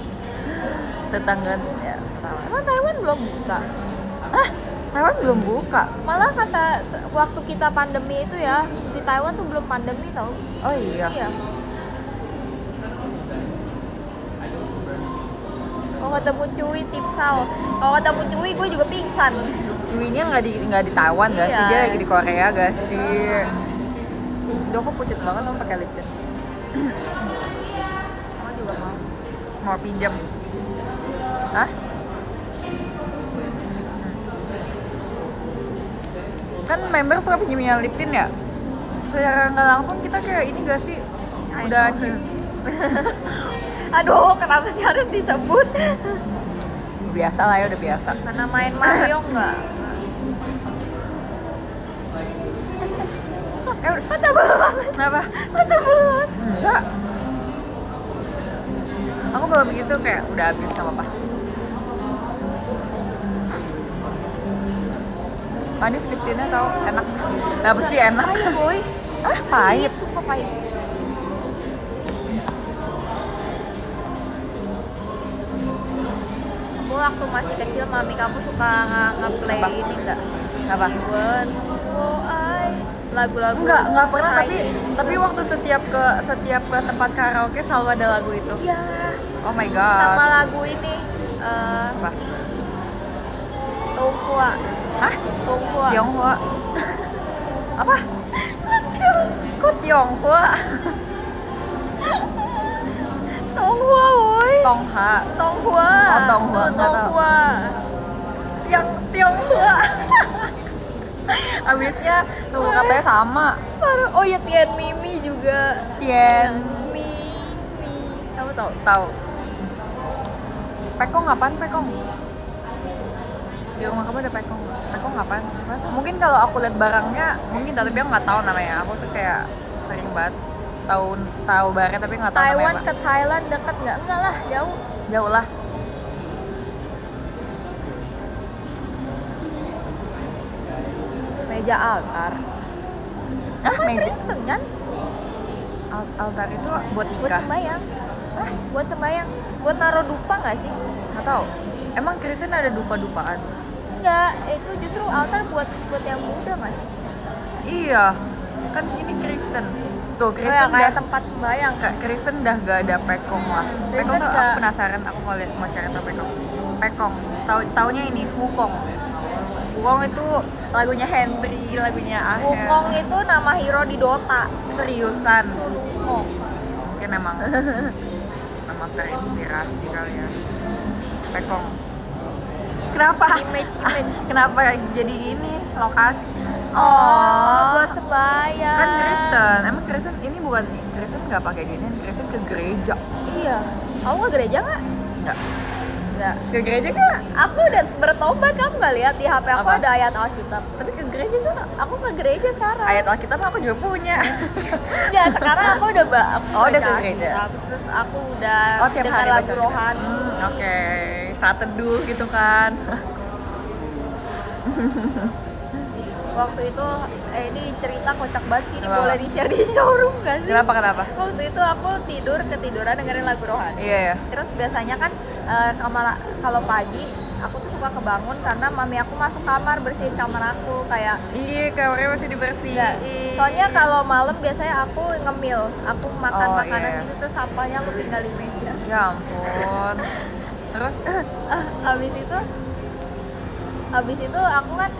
(laughs) Tetangga ya, Taiwan. emang Taiwan belum buka? Ah, Taiwan belum buka. malah kata waktu kita pandemi itu ya di Taiwan tuh belum pandemi tau Oh iya. iya kalau ketemu cuy tipsal kalau ketemu cuy gue juga pingsan Cui-nya nggak di nggak di Taiwan gak sih? Iya. Dia lagi di Korea gak sih? Duh, aku pucet banget dong pakai lip tint. (coughs) sama juga mau Mau pinjam. Hah? Kan member suka pinjamnya lip tint ya? Secara nggak langsung kita kayak ini gak sih? Udah cip. (laughs) aduh kenapa sih harus disebut Biasa lah ya, udah biasa. karena main Mario nggak (laughs) Eh, udah. kata banget Kenapa? kata banget Enggak. Aku bawa begitu kayak udah habis nggak apa-apa. Manis lip tintnya tau enak. Kenapa sih enak? pahit boy Ah, pahit. sumpah pahit Gue waktu masih kecil mami kamu suka nge- nge-play Apa? ini enggak? Apa? Lagu-lagu Enggak, enggak pernah tapi tapi waktu setiap ke setiap ke tempat karaoke selalu ada lagu itu. Iya, Oh my god. sama lagu ini eh apa? ฮะตงหัวเดี๋ยวหัวเอาปะก็เดี๋ยวหัวตงหัวโว้ยตองพะตองหัวอ๋ตองหัวตองหัวเตียงเตียงหัวอวิสเนี่ยสูงกันไปสามอะ oh ya Tian Mimi juga Tian Mi Mi apa tau tau Pekong apaan Pekong di rumah kamu ada pekong? Pekong apaan? Mungkin kalau aku lihat barangnya mungkin tapi aku nggak tahu namanya. Aku tuh kayak sering banget tahu tahu barangnya tapi nggak tahu Taiwan namanya ke Thailand dekat nggak? Enggak lah jauh. Jauh lah. Meja altar. Ah meja? Kristen kan? Al- altar itu buat buat nikah. sembayang ah buat sembayang buat naruh dupa nggak sih? Nggak tahu. Emang Kristen ada dupa-dupaan Enggak, itu justru altar buat buat yang muda mas. iya kan ini Kristen tuh Oh ya, Kristen kayak dah tempat sembayang. Kak Kristen dah gak ada pekong lah. Pekong Kristen tuh aku penasaran, aku mau lihat mau cari tau pekong. Pekong, tahu taunya ini Wukong. Wukong itu lagunya Henry, lagunya Aher. Wukong itu nama hero di Dota. seriusan. Sun Wukong. Mungkin emang (laughs) memang terinspirasi kali ya. Pekong. Kenapa? Image (laughs) image. Kenapa jadi ini lokasi? Oh, buat sembayang. kan Kristen. Emang Kristen ini bukan Kristen nggak pakai ginian, Kristen ke gereja. Iya. Kamu ke gereja nggak? Nggak. Nggak. Ke gereja nggak? Aku udah bertobat, kamu nggak lihat di HP aku Apa? ada ayat Alkitab. Tapi ke gereja nggak? Aku ke gereja sekarang. ayat Alkitab aku juga punya. (laughs) Nggak, sekarang aku udah ba aku Oh, udah ke gereja. Alkitab. Terus aku udah oh dengar lagu rohani. Hmm, Oke, saat teduh gitu kan. Waktu itu eh ini cerita kocak banget sih, ini boleh di-share di showroom nggak sih? kenapa kenapa? Waktu itu aku tidur ketiduran dengerin lagu rohani. Iya ya. Terus biasanya kan eh, kamar kalau pagi aku tuh suka kebangun karena mami aku masuk kamar bersihin kamar aku kayak Iya, kamarnya masih dibersihin. Enggak. Soalnya kalau malam biasanya aku ngemil, aku makan Oh, makanan iya. gitu terus sampahnya aku tinggal di meja. Ya ampun. (laughs) Terus (coughs) habis itu habis itu aku kan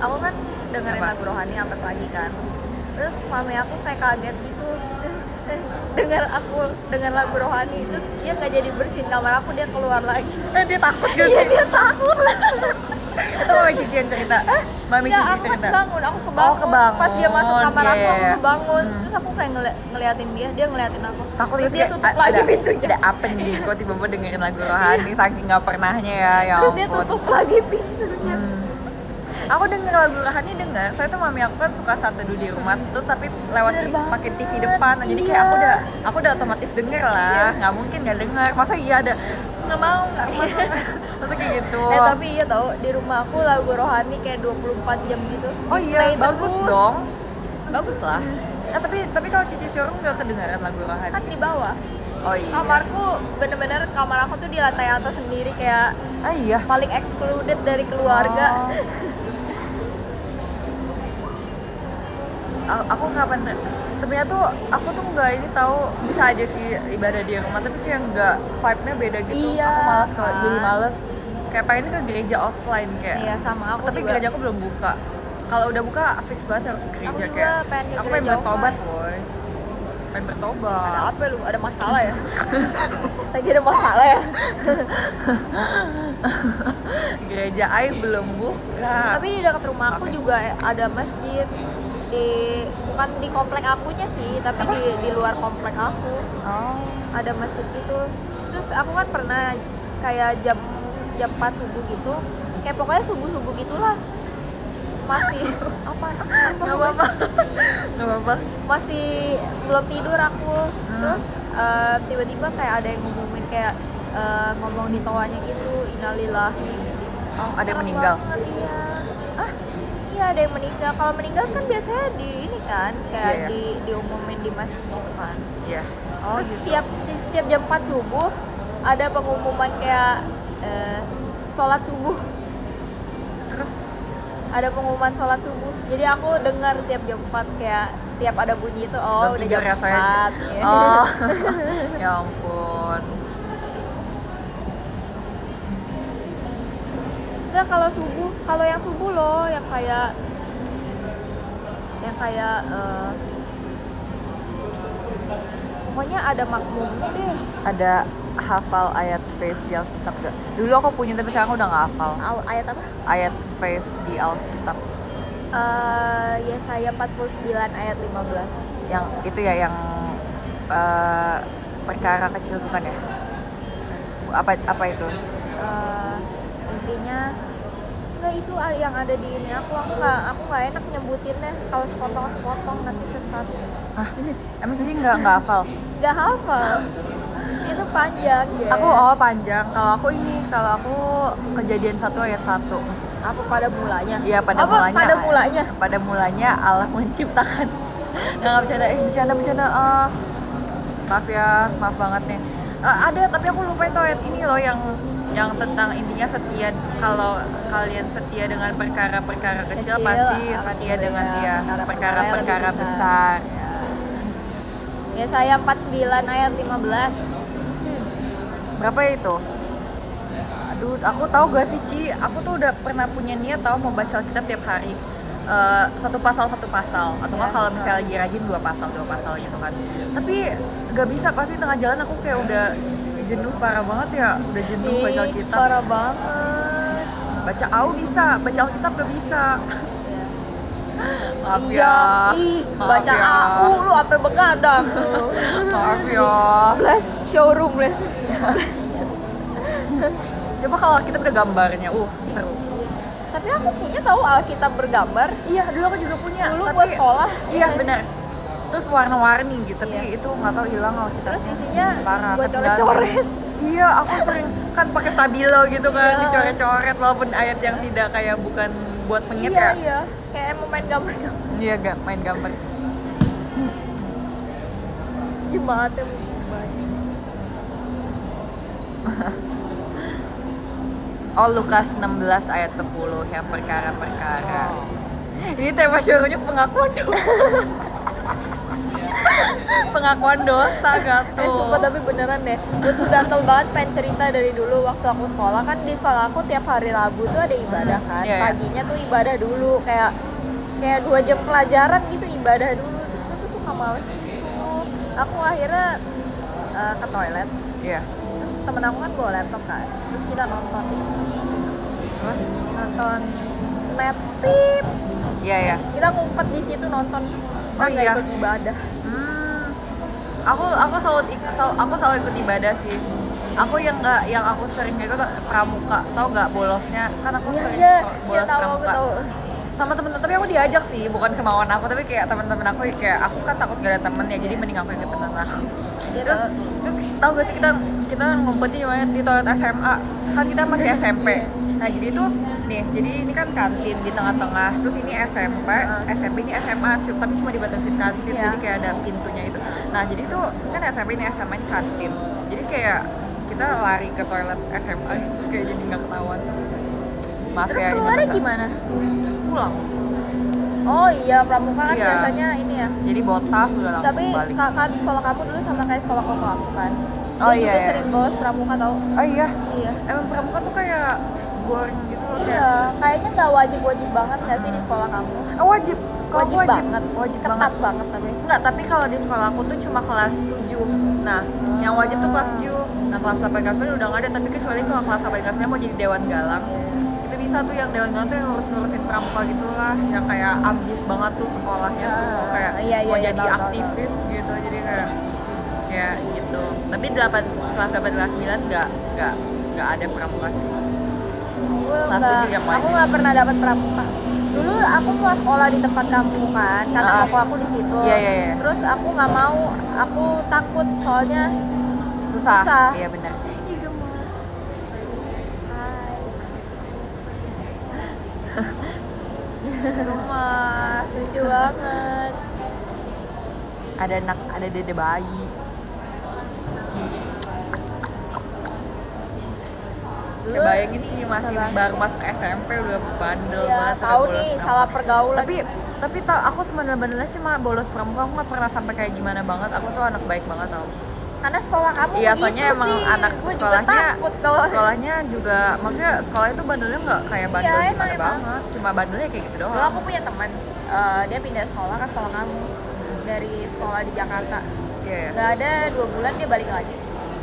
aku kan dengerin Apa? lagu rohani sampai pagi kan. Terus mami aku kayak kaget gitu dengar aku dengar lagu rohani terus dia nggak jadi bersihin kamar aku dia keluar lagi eh, dia takut gak iya sih? dia takut lah Itu mami Cici yang cerita. Mami ya Cici aku cerita. bangun aku kebangun, Oh, kebangun. pas dia masuk kamar aku Iya, aku iya. kebangun Hmm. terus aku kayak ngeli- ngeliatin dia dia ngeliatin aku Takut terus terus dia tutup "A- lagi ada, pintunya Ada apa nih? Kok tiba-tiba dengerin lagu rohani saking nggak pernahnya ya, ya terus dia ampun. tutup lagi pintunya. Aku denger lagu rohani denger. Saya tuh mami aku kan suka saat teduh di rumah tuh tapi lewat pakai TV depan. Jadi kayak Iya. aku udah aku udah otomatis denger lah. Nggak mungkin nggak denger. Masa iya ada nggak mau nggak mau (laughs) masa kayak gitu. eh tapi iya tau di rumah aku lagu rohani kayak 24 jam gitu oh iya, bagus terus. dong. Bagus lah. Nah, tapi tapi kalau Cici showroom nggak kedengaran lagu rohani. kan di bawah Oh iya. kamarku bener-bener kamar aku tuh di lantai atas sendiri kayak Ah iya. paling excluded dari keluarga Oh. Aku kapan sebenarnya tuh aku tuh nggak ini tahu bisa aja sih ibadah di rumah tapi kayak nggak vibe-nya beda gitu. Iya, aku malas kalau kan. jadi males. Kayak pengen ke gereja offline kayak. Iya sama. Aku tapi juga. gereja aku belum buka. Kalau udah buka fix banget harus ke gereja juga kayak. pengen aku pengen bertobat boy. Pengen ada bertobat apa lu? Ada masalah ya? (laughs) Lagi ada masalah ya? (laughs) Gereja air belum buka. Tapi di dekat rumah aku Oke. juga ada masjid di bukan di komplek akunya sih tapi Apa? di di luar komplek aku. Oh. Ada masjid gitu. Terus aku kan pernah kayak jam jam 4 subuh gitu. Kayak pokoknya subuh subuh gitulah. Masih (laughs) apa? Nggak apa-apa. Nggak apa-apa. Masih belum tidur aku. Hmm. terus eh, tiba-tiba kayak ada yang ngumumin kayak eh, ngomong di toanya gitu innalillahi. Oh ada yang meninggal? banget, iya. Ah iya ada yang meninggal kalau meninggal kan biasanya di ini kan kayak Iya, iya. di diumumin di masjid gitu kan iya oh terus gitu. setiap di- setiap jam 4 subuh ada pengumuman kayak eh, sholat subuh terus ada pengumuman sholat subuh jadi aku dengar tiap jam 4 kayak tiap ada bunyi itu oh Belum udah jam ya. 4 ya. Oh, (laughs) (laughs) ya ampun. Enggak kalau subuh kalau yang subuh loh yang kayak yang kayak eh, pokoknya ada makmumnya deh ada hafal ayat faith di Alkitab gak? Dulu aku punya tapi sekarang udah nggak hafal ayat apa ayat faith di Alkitab Eh Yesaya 49 ayat 15 yang itu ya yang eh, perkara kecil bukan ya? Apa apa itu? Eh, intinya nggak itu yang ada di ini aku aku nggak aku nggak enak nyebutinnya kalau sepotong sepotong nanti sesat Hah? (laughs) Emang sih nggak nggak hafal? nggak hafal itu panjang ya Aku oh panjang. Kalau aku ini, kalau aku kejadian satu ayat satu. apa pada mulanya Iya pada Apa mulanya. pada mulanya Pada mulanya Allah menciptakan. Nggak bercanda, eh bercanda bercanda. ah. maaf ya, maaf banget nih. Eh, ada tapi aku lupa itu ayat ini loh yang yang tentang intinya setia kalau kalian setia dengan perkara-perkara kecil, Kecil pasti akan setia dengan diberi dia perkara-perkara lebih besar. ya saya 49 ayat 15 Berapa ya itu? Aduh, aku tahu gak sih Ci, aku tuh udah pernah punya niat tahu mau baca Alkitab tiap hari. Eh, satu pasal satu pasal atau Ya. kalau misalnya lagi rajin dua pasal dua pasal gitu kan tapi gak bisa pasti tengah jalan aku kayak udah jenuh parah banget ya. Udah jenuh baca Alkitab. parah banget. Baca au bisa baca Alkitab gak bisa. Ya. maaf iya ya. ih Maaf baca ya. aku lu apa begadang. Maaf ya. Blast showroom lah coba kalau Alkitab ada gambarnya uh seru. Tapi aku punya tahu Alkitab bergambar. Iya dulu aku juga punya. Dulu tapi buat sekolah. Iya benar. Terus warna-warni gitu, tapi Iya. itu nggak tahu hilang kalau kita. terus isinya parah. buat coret-coret Iya, aku sering kan pakai stabilo gitu kan, Iya. dicoret-coret walaupun ayat yang tidak kayak bukan buat pengit iya ya. iya kayak mau main gambar-gambar Iya, gak main gambar. jemaatnya banyak Oh, Lukas 16 ayat 10 yang perkara-perkara. Oh. Ini tema showroomnya pengakuan dosa. (laughs) (laughs) pengakuan dosa gak tuh? Eh sumpah tapi beneran deh. Gue tuh gatel banget pengen cerita dari dulu. Waktu aku sekolah kan di sekolah aku tiap hari Rabu tuh ada ibadah kan. Iya, iya. Paginya tuh ibadah dulu. Kayak kayak dua jam pelajaran gitu ibadah dulu. Terus gue tuh suka males. Gitu Aku akhirnya eh, ke toilet. Iya. Terus temen aku kan bawa laptop kan. Terus kita nonton. Terus? Nonton netip Iya, iya. Kita ngumpet di situ nonton Oh, Nggak iya. ikut ibadah Hmm, aku aku selalu ik- sel- aku selalu ikut ibadah sih. Aku yang nggak yang aku sering ikut pramuka, tau nggak bolosnya? Kan aku Iya sering iya Iya bolos tahu aku pramuka. tahu Sama temen-temen, tapi aku diajak sih, bukan kemauan aku, tapi kayak teman-teman aku kayak aku kan takut gak ada temen ya, jadi mending aku ikut temen aku. Iya, terus tahu. terus tau gak sih kita kita ngumpetnya di toilet SMA kan kita masih SMP nah jadi itu nih jadi ini kan kantin di tengah-tengah terus ini SMP SMP ini SMA tapi cuma dibatasin kantin Iya. jadi kayak ada pintunya itu nah jadi itu ini kan SMP ini SMA ini kantin jadi kayak kita lari ke toilet SMA (laughs) terus kayak jadi nggak ketahuan maaf Terus ya keluarnya gimana? pulang Oh iya, pramuka kan Iya. biasanya ini ya. jadi botas udah langsung Tapi balik ka- kan sekolah kamu dulu sama kayak sekolah koko aku kan. Oh, Dia iya, juga iya. sering bolos pramuka tau. oh iya Iya. emang pramuka tuh kayak boring gitu loh kayak Iya, kayaknya nggak wajib-wajib banget nggak sih di sekolah kamu? Oh, wajib. Sekolah Wajib, wajib, banget, Wajib ketat banget. banget tapi. Enggak, tapi kalau di sekolah aku tuh cuma kelas 7. Nah, yang wajib tuh kelas 7. Nah, kelas 8 kelas 9 udah nggak ada, tapi kecuali kalau kelas 8 kelas 9 mau jadi dewan galang. Iya. Itu bisa tuh yang dewan galang tuh yang ngurus-ngurusin pramuka gitu lah, yang kayak ambis banget tuh sekolahnya tuh Ah, kayak iya, iya, mau iya, jadi tahu, aktivis gitu. Jadi kayak kayak gitu. Tapi 8 kelas 8 kelas 9 enggak enggak enggak ada pramuka sih. Gue nggak, aku nggak pernah dapat pramuka. Dulu aku mau sekolah di tempat kamu kan, karena Ah. koko aku di situ. Iya, iya, iya. Terus aku nggak mau, aku takut soalnya Susah. Susah. Iya benar. Gemas. (laughs) lucu banget. ada anak ada dede bayi Ya bayangin sih masih Apa? baru masuk SMP udah bandel Iya, banget tahu nih pramuka. salah pergaulan. tapi tapi tau aku sebandel-bandelnya cuma bolos pramuka aku nggak pernah sampai kayak gimana banget aku tuh anak baik banget tau karena sekolah kamu iya soalnya emang sih. anak Gua juga sekolahnya kalau sekolahnya juga maksudnya sekolah itu bandelnya nggak kayak bandel Iya, emang, gimana emang. banget cuma bandelnya kayak gitu Dulu doang aku punya teman, eh, dia pindah sekolah ke sekolah kamu dari sekolah di Jakarta. Iya, iya. nggak ada dua bulan dia balik lagi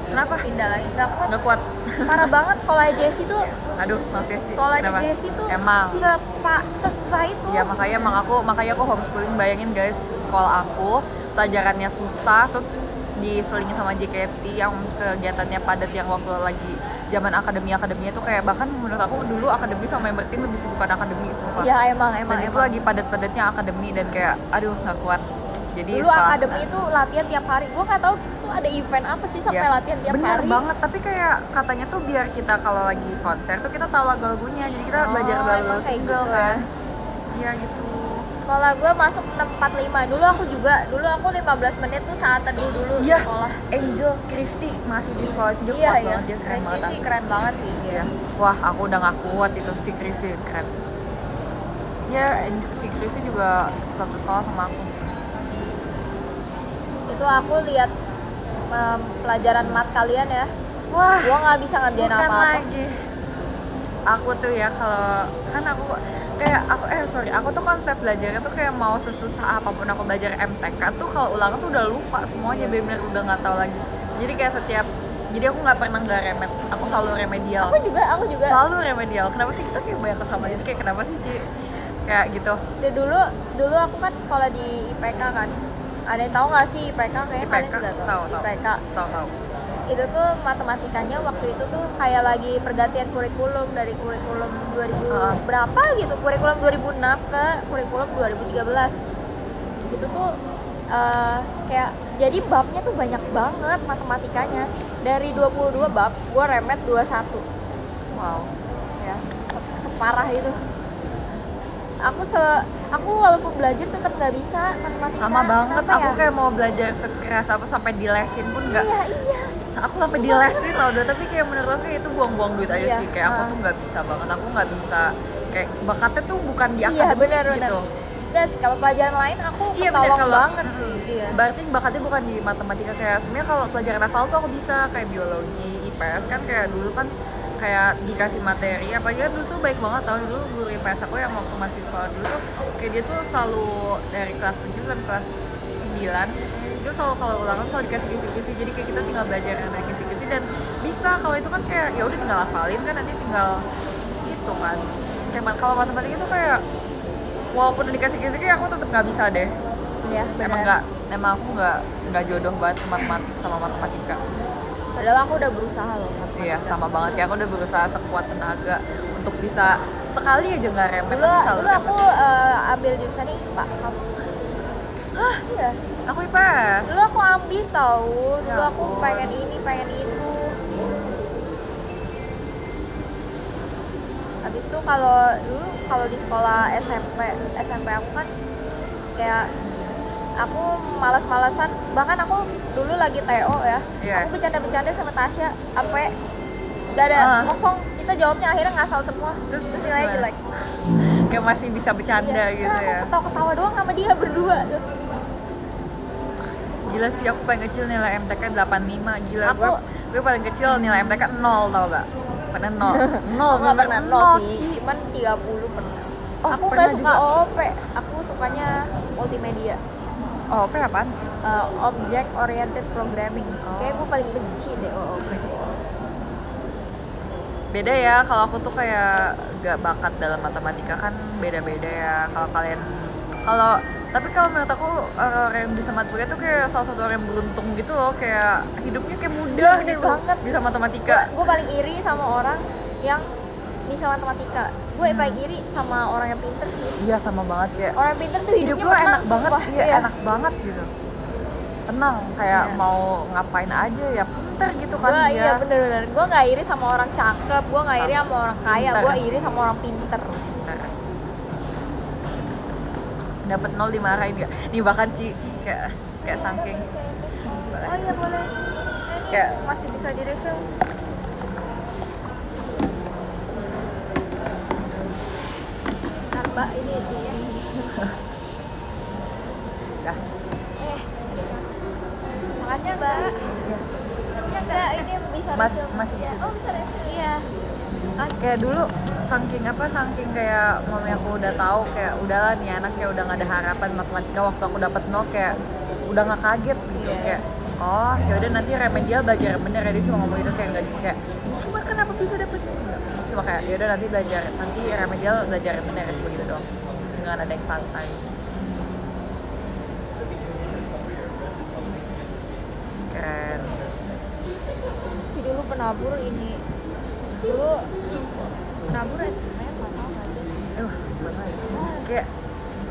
Kenapa? pindah lagi nggak kuat Nggak kuat. parah banget sekolah Jesse tuh Aduh, maaf ya sekolah? Jesse tuh Emang. sepa sesusah itu Iya makanya emang aku makanya aku homeschooling bayangin guys sekolah aku pelajarannya susah terus diselingi sama JKT yang kegiatannya padat yang waktu lagi zaman akademi akademinya tuh kayak bahkan menurut aku dulu akademi sama yang bertim lebih sibukan akademi sumpah Iya emang emang dan itu emang. lagi padat-padatnya akademi dan kayak aduh nggak kuat jadi Dulu setelah- akademi itu latihan tiap hari. Gua nggak tahu itu ada event apa sih sampai Iya. latihan tiap Bener hari. banget tapi kayak katanya tuh biar kita kalau lagi konser tuh kita tahu lagu-lagunya jadi kita Oh, belajar lagu single gitu kan ya. iya gitu Sekolah gua masuk 645. Dulu aku juga, dulu aku 15 menit tuh saat teduh dulu di Iya. sekolah. Angel Christy masih di sekolah itu dia Iya kuat iya. dia keren Resti banget sih keren banget sih. Iya. Wah, aku udah gak kuat itu si Christy keren. Ya, si Christy juga satu sekolah sama aku. Itu aku lihat em, pelajaran mat kalian ya. Wah, Gua nggak bisa ngerjain apa-apa. lagi. Aku tuh ya kalau kan aku kayak aku eh sorry aku tuh konsep belajarnya tuh kayak mau sesusah apa pun aku belajar MTK tuh kalau ulangan tuh udah lupa semuanya benar-benar udah nggak tahu lagi jadi kayak setiap jadi aku nggak pernah nggak remet aku selalu remedial Aku juga, aku juga. selalu remedial kenapa sih kita kayak banyak kesamaan itu kayak kenapa sih Ci kayak gitu Ya, dulu dulu aku kan sekolah di IPK kan. Ada yang tahu nggak sih IPK IPK kalian juga tahu tahu. IPK. tahu tahu. Itu tuh matematikanya waktu itu tuh kayak lagi pergantian kurikulum dari kurikulum 2000 Heeh. berapa gitu? Kurikulum 2006 ke kurikulum 2013 itu tuh eh, kayak jadi babnya tuh banyak banget matematikanya. Dari 22 bab gue remet 21 wow. Ya se- separah itu aku se aku walaupun belajar tetap nggak bisa matematika sama banget Kenapa aku ya? kayak mau belajar sekeras apa sampai dilesin pun nggak iya iya aku sampai dilesin loh udah tapi kayak menurut aku itu buang-buang duit aja Iya, sih kayak aku ah. tuh nggak bisa banget aku nggak bisa kayak bakatnya tuh bukan di Iya, akademik benar, benar. gitu Enggak sih, kalau pelajaran lain aku Iya bener ketolong kalau banget sih. Iya. Berarti bakatnya bukan di matematika kayak sebenarnya kalau pelajaran hafal tuh aku bisa kayak biologi, IPS kan kayak dulu kan kayak dikasih materi apa aja. Dulu tuh baik banget tau dulu guru IPS aku yang waktu masih sekolah dulu tuh kayak dia tuh selalu dari kelas 7 sampai kelas 9 itu selalu kalau ulangan selalu dikasih kisi-kisi. Jadi kayak kita tinggal belajar yang dari kisi-kisi dan bisa kalau itu kan kayak ya udah tinggal hafalin kan nanti tinggal itu kan. Kayak kalau matematika itu kayak walaupun udah dikasih kisi-kisi aku tetap nggak bisa deh. Iya, emang nggak emang aku nggak nggak jodoh banget matematik sama matematika Padahal aku udah berusaha loh. iya sama banget kayak aku udah berusaha sekuat tenaga untuk bisa sekali aja nggak remet Dulu, dulu aku eh, ambil jurusannya IPA. Kamu? Hah? Iya. aku IPS Dulu aku ambis. Dulu Ya aku ampun. pengen ini, pengen itu. Habis itu kalau dulu kalau di sekolah SMP, SMP aku kan kayak aku malas-malasan bahkan aku dulu lagi TO ya Iya. aku bercanda-bercanda sama Tasya sampai gak ada Ah. kosong kita jawabnya akhirnya ngasal semua Terus- terus nilainya gimana? jelek kayak masih bisa bercanda Iya, gitu karena ya aku ketawa-ketawa doang sama dia berdua tuh. gila sih aku paling kecil nilai MTK 85 gila Aku- gue gue paling kecil nilai MTK 0 tau gak pernah 0 0 Aku nggak pernah nol (laughs) sih, Ci. cuman 30 pernah. Oh, aku pernah gak suka juga. OOP, aku sukanya multimedia, oh apa uh, Object Oriented Programming. Oh. Kayak gue paling benci deh OOP. beda ya kalau aku tuh kayak gak bakat dalam matematika kan beda-beda ya kalau kalian kalau tapi kalau menurut aku orang-orang yang bisa matematika tuh kayak salah satu orang yang beruntung gitu loh kayak hidupnya kayak mudah Iya, gitu banget. bisa matematika Gue paling iri sama orang yang bisa matematika. Gue paling iri sama orang yang pinter sih. iya sama banget kayak Orang yang pinter tuh hidup hidupnya tenang, enak banget sumpah. iya Iya. enak banget gitu tenang kayak Iya. mau ngapain aja ya pinter gitu kan Gua, dia iya bener-bener. Gue gak iri sama orang cakep, gue gak iri sama orang kaya, gue iri sama orang pinter. pinter dapat nol dimarahin gak nih bahkan Ci kayak kayak saking Oh iya boleh. Kayak- masih bisa di Mbak ini dah Eh. Makasih Mbak. Iya. Ya ini bisa Mas- refill. masih Ya. Oh bisa refill. Iya. Mas, kayak dulu saking apa saking kayak mami aku udah tahu kayak udahlah nih anak kayak udah nggak ada harapan matematika waktu aku dapat nol kayak udah nggak kaget gitu Iya. kayak oh ya udah nanti remedial belajar bener ya dia cuma ngomong itu kayak nggak di kayak kenapa bisa dapet. Cuma kayak ya udah nanti belajar nanti remedial belajar bener cuma gitu doang. Dengan ada yang santai. Keren. Tapi dulu penabur ini dulu penabur ya sebenarnya mahal nggak sih? Banget kayak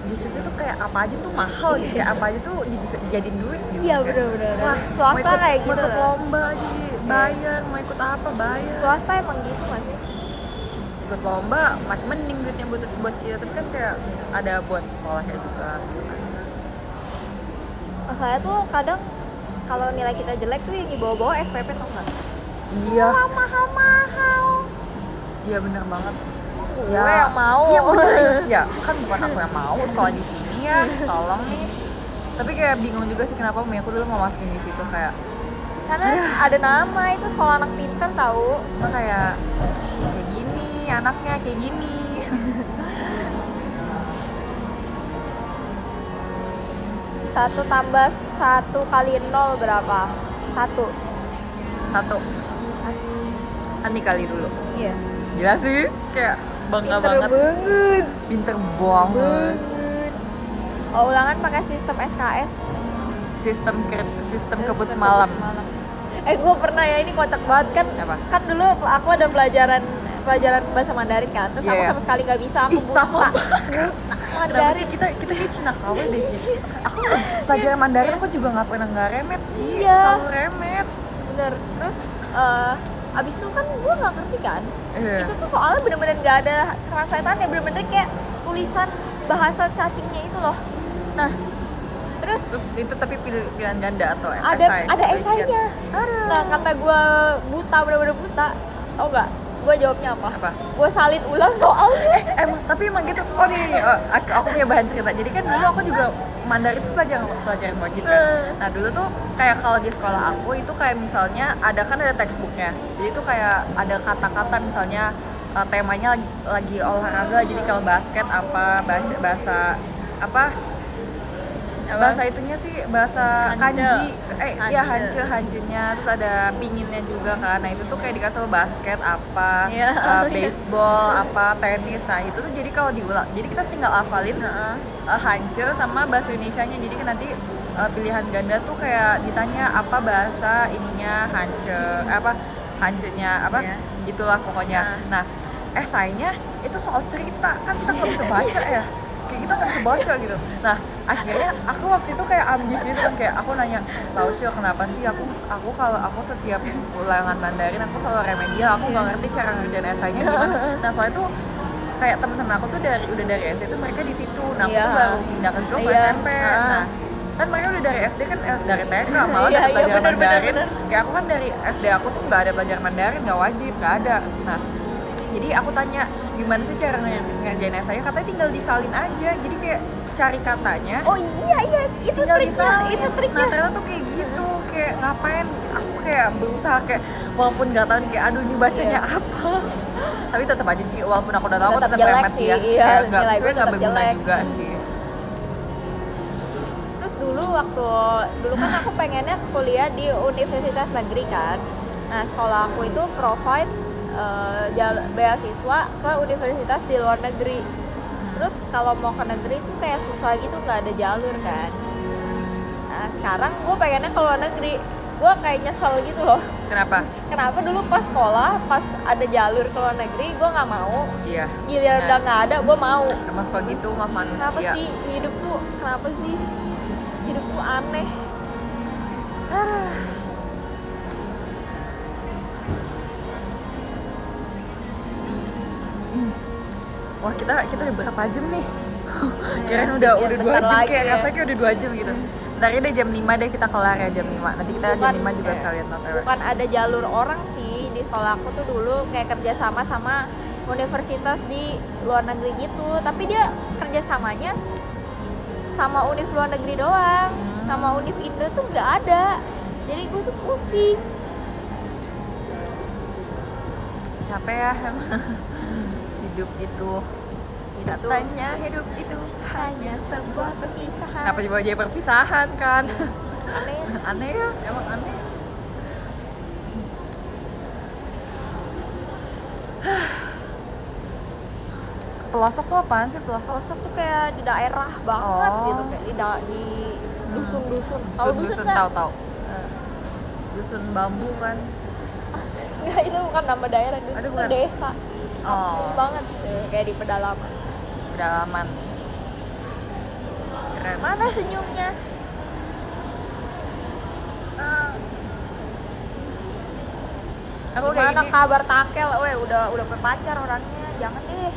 di situ tuh kayak apa aja tuh mahal gitu kayak apa aja tuh bisa dijadiin duit gitu Iya, Kayak, bener-bener. wah Swasta mau ikut, kayak mau gitu ikut loh. lomba jadi bayar mau ikut apa bayar. Swasta emang gitu nggak sih ikut lomba masih mending duitnya buat buat kita tapi kan kayak ada buat sekolahnya juga gitu kan. Oh, saya tuh kadang kalau nilai kita jelek tuh yang dibawa-bawa SPP tau nggak? Iya. Mahal-mahal. Iya bener banget. Gue yang mau. Iya bener. (laughs) Ya kan bukan aku yang mau sekolah di sini ya. Tolong nih. Tapi kayak bingung juga sih kenapa mami aku dulu mau masukin di situ kayak karena ada nama itu sekolah anak pinter tahu cuma kayak kayak gini anaknya kayak gini. (laughs) Satu tambah satu kali nol berapa? Satu. Satu. Kan dikali dulu. Iya. Gila sih kayak bangga pinter banget. banget. Pinter banget. Oh ulangan pakai sistem SKS sistem ke- sistem kebut semalam. eh gue pernah ya ini kocak banget. Kan Apa? kan dulu aku ada pelajaran pelajaran bahasa Mandarin kan? Terus aku Iya. sama sekali nggak bisa aku sama buta. Kenapa Mandarin kita kita kayak Cina KW deh Ci aku pelajaran Mandarin aku juga nggak pernah nggak remet Ci Iya. selalu remet. Bener. Terus eh, abis itu kan gue nggak ngerti kan? Iya. itu tuh soalnya bener-bener nggak ada translatannya bener-bener kayak tulisan bahasa cacingnya itu loh. Nah terus terus itu tapi pil- pilihan ganda atau ada esai? ada esainya. Nah kata gue buta bener-bener buta. Tau nggak gue jawabnya apa Apa? gue salin ulang soalnya emang tapi emang gitu oh nih, oh, aku, aku punya bahan cerita jadi kan dulu aku juga Mandarin itu pelajaran pelajaran wajib kan Hmm. nah dulu tuh kayak kalau di sekolah aku itu kayak misalnya ada kan ada textbooknya jadi itu kayak ada kata-kata misalnya eh, temanya lagi, lagi olahraga jadi kalau basket apa bahasa bahasa Apa? Bahasa itunya sih bahasa Hanje. kanji. Eh ya Hanje. hanje hanjenya terus ada pinginnya juga kan. Nah itu tuh kayak dikasih lo basket apa Iya. eh, (laughs) baseball apa tenis. Nah itu tuh jadi kalau diulang jadi kita tinggal hafalin Heeh. uh, hanje sama bahasa Indonesia-nya. Jadi kan nanti uh, pilihan ganda tuh kayak ditanya apa bahasa ininya hanje apa hanjenya apa Iya. gitulah pokoknya. Nah esainya itu soal cerita. Kan kita nggak bisa baca ya. Kayak kita nggak bisa baca gitu. Nah akhirnya aku waktu itu kayak ambis gitu kan kayak aku nanya Lausio kenapa sih aku aku kalau aku setiap ulangan Mandarin aku selalu remedial aku nggak ngerti cara ngerjain esainya gimana nah soalnya tuh kayak teman-teman aku tuh dari udah dari SD tuh mereka di situ nah aku Iya. tuh baru pindah ke ke Iya. SMP Ah. nah kan mereka udah dari SD kan eh, dari TK (laughs) malah Iya, dari iya, pelajaran bener, bener, Mandarin bener. kayak aku kan dari SD aku tuh nggak ada pelajaran Mandarin nggak wajib nggak ada nah jadi aku tanya gimana sih cara nger- ngerjain esai katanya tinggal disalin aja jadi kayak cari katanya oh iya iya itu triknya itu nah triknya ternyata tuh kayak gitu kayak ngapain aku kayak berusaha kayak walaupun nggak tahu kayak aduh ini bacanya Iya. apa (laughs) tapi tetap aja sih walaupun aku udah tahu aku Tetap remet sih, ya iya, kayak nggak sebenarnya nggak berguna jelek. juga sih Terus dulu waktu dulu kan aku pengennya kuliah di universitas negeri kan. Nah sekolah aku itu provide jal- beasiswa ke universitas di luar negeri. Terus kalau mau ke negeri itu kayak susah gitu nggak ada jalur kan. Nah sekarang gue pengennya ke luar negeri. Gue kayak nyesel gitu loh. kenapa Kenapa dulu pas sekolah pas ada jalur ke luar negeri gue nggak mau. iya Giliran Nah. udah nggak ada gue mau. soal gitu mah manusia Kenapa sih hidup tuh kenapa sih hidup tuh aneh? Wah kita kita udah berapa jam nih? (laughs) Kirain Iya, udah iya, udah dua jam lagi kayak ya. rasanya kayak udah dua jam gitu. Ntar deh jam 5 deh kita kelar ya jam 5 Nanti kita jam Bukan, 5 juga eh, sekalian otw bukan ada jalur orang sih di sekolah aku tuh dulu kayak kerja sama sama universitas di luar negeri gitu. Tapi dia kerjasamanya sama univ luar negeri doang. Hmm. sama univ Indo tuh nggak ada. Jadi gue tuh pusing. Capek ya emang (laughs) Hidup itu. Katanya hidup itu hanya sebuah perpisahan. Kenapa coba jadi perpisahan kan? Aneh. Ya. aneh ya. Emang aneh. (sighs) Pelosok tuh apaan sih? Pelosok pelosok tuh kayak di daerah banget Oh. gitu kayak di da- di dusun-dusun. Tahu dusun dusun tahu tahu. Dusun bambu kan? (laughs) Nggak, itu bukan nama daerah dusun Aduh, itu bukan. desa oh. Banget gitu, kayak di pedalaman. Pedalaman. Keren. Mana senyumnya? Ah, aku gimana gini. kabar takel? Weh udah udah punya pacar orangnya. Jangan deh.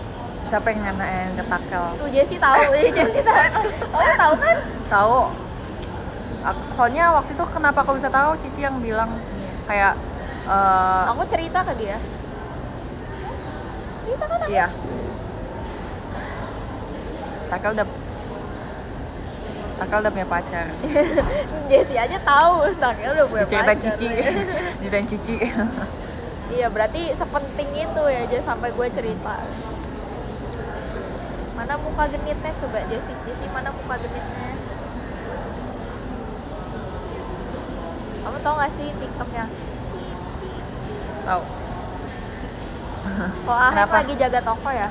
Siapa yang nganain ke takel. Tuh Jesse tahu ya (laughs) Jesse tahu. Kamu tahu kan? Tahu. Soalnya waktu itu kenapa aku bisa tahu? Cici yang bilang kayak eh, aku cerita ke dia kan aku iya. Takel udah takel udah punya pacar. (laughs) Jesse aja tahu takel udah punya diceritain pacar. Cici. (laughs) Diceritain Cici. Iya berarti sepenting itu ya Jess sampai gue cerita. Mana muka genitnya? Coba Jesse. Jesse mana muka genitnya? Kamu tau gak sih TikTok yang cici. Tahu kok Aheng Kenapa? lagi jaga toko ya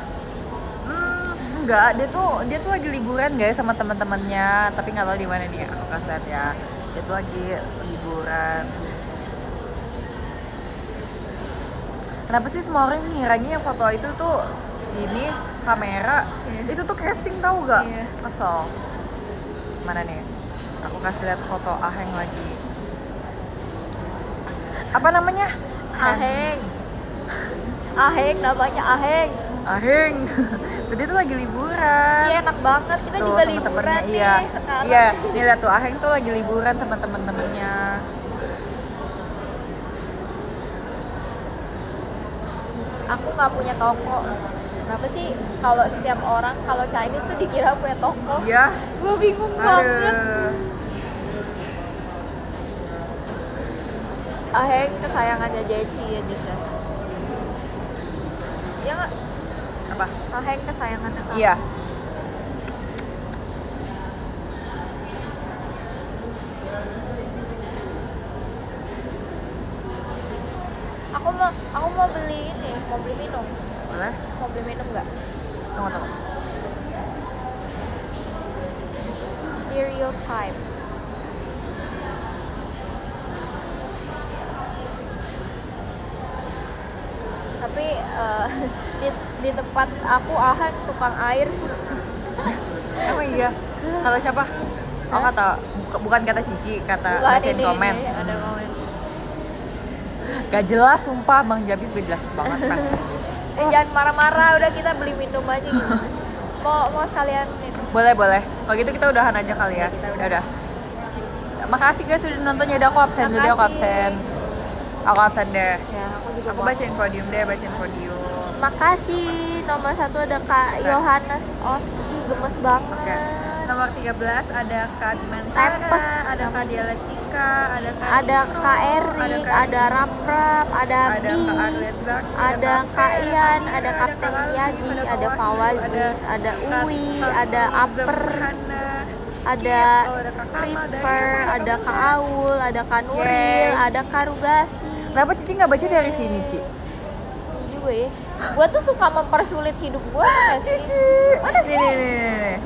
Hmm, enggak, dia tuh dia tuh lagi liburan guys sama teman-temannya, tapi nggak tahu di mana dia. Aku kasih lihat ya. Dia tuh lagi liburan. Kenapa sih semua orang ngiranya yang foto itu tuh ini kamera Iya. itu tuh casing tahu gak? Iya. Kesel. Mana nih? Aku kasih lihat foto Aheng lagi. Apa namanya? Aheng (laughs) Aheng namanya Aheng. Aheng. (laughs) Tadi tuh lagi liburan. Iya enak banget. Kita tuh juga temen-temennya, liburan nih iya. sekarang. Iya nih lihat tuh Aheng tuh lagi liburan sama temen-temennya. Aku nggak punya toko. Kenapa sih kalau setiap orang kalau Chinese tuh dikira punya toko? Iya. Gue bingung banget. Aduh Aheng kesayangannya Jeci ya ya Iya nggak? apa? Aheng kesayangannya kamu iya. Aku mau aku mau beli ini mau beli minum. Boleh. Mau beli minum nggak? Tunggu tunggu. Stereotype tapi eh, di, tempat aku Aheng tukang air. Emang iya? Kata siapa? Oh kata buka- bukan kata Cici kata bacain komen. ini, ada komen. Gak jelas sumpah Bang Jabi gak jelas banget kan (laughs) eh jangan marah-marah udah kita beli minum aja. Gitu (laughs) mau mau sekalian itu boleh boleh. Kalau gitu kita udahan aja kali ya. Kita ya udahan. udah Ci- makasih guys sudah nonton ya udah aku absen deh aku absen. Aku absen deh. Ya aku juga aku bacain podium deh bacain podium makasih nomor satu ada kak. Yohanes Os Ih, gemes banget Oke. Nomor 13 ada Kak Mentara, Tempes. ada Kak Dialektika, ada Kak ada Nino, kak Erik ada Rap Rap ada, ada Bi Kak Zaki, ada Kak Ian, ada Kapten Yadi, ada Pak Wazis, ada Uwi, ada Aper, ada oh, Creeper, ada. Kak Aul, ada Kak Nuril, ada Kak Rugasi. Kenapa Cici nggak baca dari sini, Ci? Ini juga ya. Gue tuh suka mempersulit hidup gue gak sih? Mana sih? Nih, nih, nih, nih,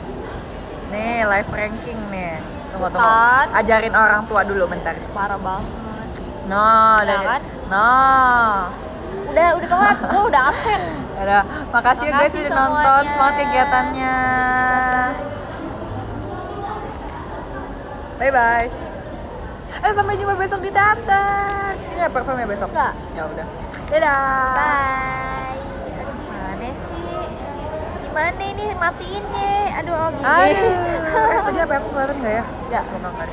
nih. Live ranking nih. Tunggu, tunggu. Kan? Ajarin orang tua dulu bentar. Parah banget. No, Ya dari. kan? No. Udah, udah telat. Gue udah absen. Udah, makasih, ya guys Makasih sudah nonton. semuanya. Semangat kegiatannya. Bye bye. Eh sampai jumpa besok di teater. Sini nggak perform ya besok? Nggak. Ya udah. Dadah. Bye. Mana ini matiin ya? Aduh, oh gini. Aduh. Tadi apa aku kelihatan nggak ya? Nggak. Semoga. Nggak,